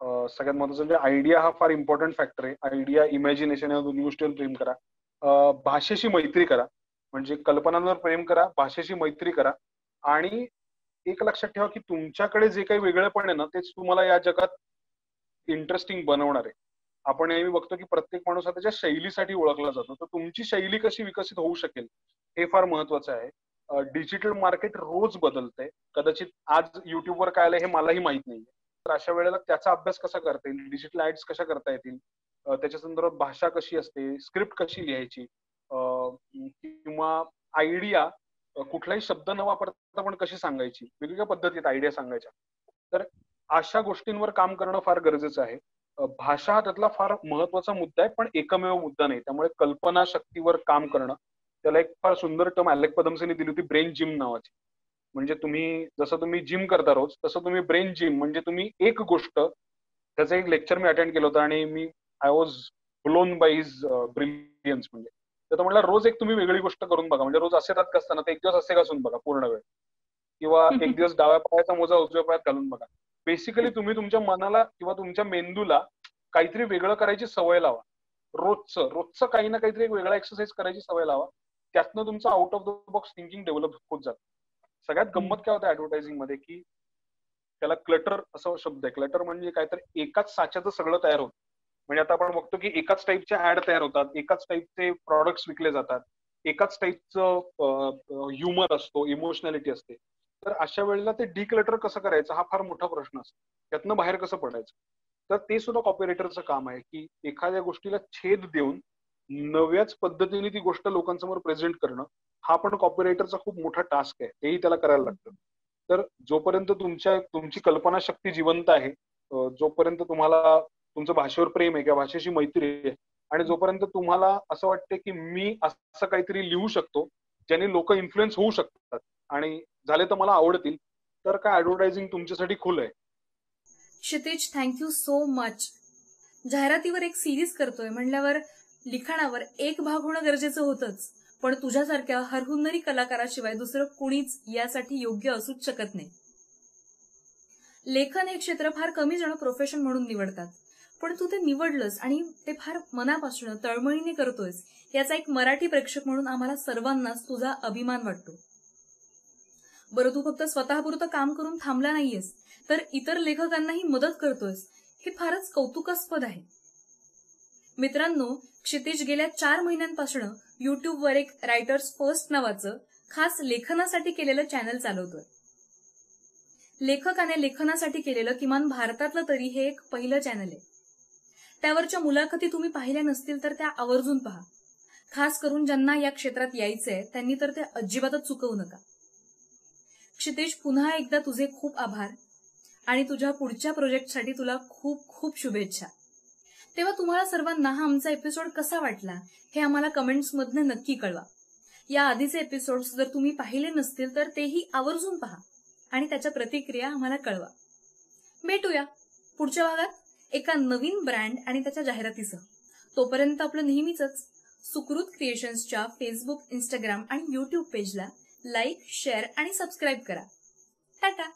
सगळ्यात महत्वाचं म्हणजे आयडिया हा फार इम्पॉर्टंट फॅक्टर आहे. आयडिया इमॅजिनेशन या दोन्ही गोष्टीवर प्रेम करा. भाषेशी मैत्री करा. म्हणजे कल्पनांवर प्रेम करा भाषेशी मैत्री करा. आणि एक लक्षात ठेवा की तुमच्याकडे जे काही वेगळेपण आहे ना तेच तुम्हाला या जगात इंटरेस्टिंग बनवणार आहे. आपण नेहमी बघतो की प्रत्येक माणूस हा त्याच्या शैलीसाठी ओळखला जातो. तर तुमची शैली कशी विकसित होऊ शकेल हे फार महत्वाचं आहे. डिजिटल मार्केट रोज बदलतंय. कदाचित आज युट्यूबवर काय आलंय हे मलाही माहीत नाहीये. तर अशा वेळेला त्याचा अभ्यास कसा करता येईल? डिजिटल ऍड्स कशा करता येतील? त्याच्या संदर्भात भाषा कशी असते? स्क्रिप्ट कशी लिहायची? किंवा आयडिया कुठलाही शब्द न वापरता पण कशी सांगायची? वेगवेगळ्या पद्धतीत आयडिया सांगायच्या. तर अशा गोष्टींवर काम करणं फार गरजेचं आहे. भाषा हा त्यातला फार महत्त्वाचा मुद्दा आहे पण एकमेव मुद्दा नाही. त्यामुळे कल्पना शक्तीवर काम करणं त्याला एक फार सुंदर टर्म अलेक पदमसेने दिली होती ब्रेन जिम नावाची. म्हणजे तुम्ही जसं तुम्ही जिम करता रोज तसं तुम्ही ब्रेन जिम म्हणजे तुम्ही एक गोष्ट त्याचं एक लेक्चर मी अटेंड केलं होतं आणि मी I was blown by his brilliance म्हणजे. तर म्हणलं रोज एक तुम्ही वेगळी गोष्ट करून बघा म्हणजे रोज असे रात असताना तर एक दिवस असे घासून बघा पूर्ण वेळ. किंवा एक दिवस डाव्या पायाचा मोजा उजव्या पायात घालून बघा. बेसिकली तुम्ही तुमच्या मनाला किंवा तुमच्या मेंदूला काहीतरी वेगळं करायची सवय लावा. रोजचं रोजचं काही ना काहीतरी एक वेगळा एक्सरसाइज करायची सवय लावा. त्यातनं तुमचं out of the box thinking develop होत जातं. सगळ्यात गंमत काय होतं ऍडव्हर्टायझिंगमध्ये की त्याला क्लटर असं शब्द आहे. क्लटर म्हणजे काय तर एकाच साच्याचं सगळं तयार होतं. म्हणजे आता आपण बघतो की एकाच टाईपच्या ऍड तयार होतात एकाच टाईपचे प्रॉडक्ट्स विकले जातात एकाच टाईपचं ह्युमर असतो इमोशनॅलिटी असते. तर अशा वेळेला ते डिक्लटर कसं करायचं हा फार मोठा प्रश्न असतो. त्यातनं बाहेर कसं पडायचं? तर ते सुद्धा कॉपरेटरचं काम आहे की एखाद्या गोष्टीला छेद देऊन नव्याच पद्धतीने ती गोष्ट लोकांसमोर प्रेझेंट करणं हा पण कॉपरेटरचा खूप मोठा टास्क आहे. तेही त्याला करायला लागतं. तर जोपर्यंत तुमच्या तुमची कल्पना शक्ती जिवंत आहे जोपर्यंत तुम्हाला तुमचं भाषेवर प्रेम आहे किंवा भाषेशी मैत्री आहे आणि जोपर्यंत तुम्हाला असं वाटते की मी असं काहीतरी लिहू शकतो ज्याने लोक इन्फ्लुएन्स होऊ शकतात आणि झाले तर मला आवडतील तर काय ऍडव्हर्टायझिंग तुमच्यासाठी खुल आहे? Kshitij thank you so much जाहिरातीवर एक सिरीज करतोय. म्हणल्यावर लिखाणावर एक भाग होणं गरजेचं होतंच. पण तुझ्यासारख्या हरहुन्नरी कलाकाराशिवाय दुसरं कुणीच यासाठी योग्य असूच शकत नाही. लेखन हे क्षेत्र फार कमी जण प्रोफेशन म्हणून निवडतात. पण तू ते निवडलंस आणि ते फार मनापासून तळमळीने करतोयस याचा एक मराठी प्रेक्षक म्हणून आम्हाला सर्वांनाच तुझा अभिमान वाटतो. बरं तू फक्त स्वतःपुरतं काम करून थांबला नाहीयेस तर इतर लेखकांनाही मदत करतोयस हे फारच कौतुकास्पद आहे. मित्रांनो क्षितिज गेल्या चार महिन्यांपासून युट्यूबवर एक रायटर्स फर्स्ट नावाचं खास लेखनासाठी केलेलं चॅनल चालवतोय. लेखकाने लेखनासाठी केलेलं किमान भारतातलं तरी हे एक पहिलं चॅनल आहे. त्यावरच्या मुलाखती तुम्ही पाहिल्या नसतील तर त्या आवर्जून पहा. खास करून ज्यांना या क्षेत्रात यायचंय त्यांनी तर ते अजिबातच चुकवू नका. क्षितेश पुन्हा एकदा तुझे खूप आभार आणि तुझ्या पुढच्या प्रोजेक्टसाठी तुला खूप खूप शुभेच्छा. तेव्हा तुम्हाला सर्वांना हा आमचा एपिसोड कसा वाटला हे आम्हाला कमेंट्समधनं नक्की कळवा. या आधीचे एपिसोड्स जर तुम्ही पाहिले नसतील तर तेही आवर्जून पहा आणि त्याच्या प्रतिक्रिया आम्हाला कळवा. भेटूया पुढच्या भागात एका नवीन ब्रँड आणि त्याच्या जाहिरातीसह. तोपर्यंत आपलं नेहमीच सुकृत क्रिएशन्सच्या फेसबुक इंस्टाग्राम आणि युट्यूब पेजला लाईक शेअर आणि सबस्क्राईब करा. टाटा!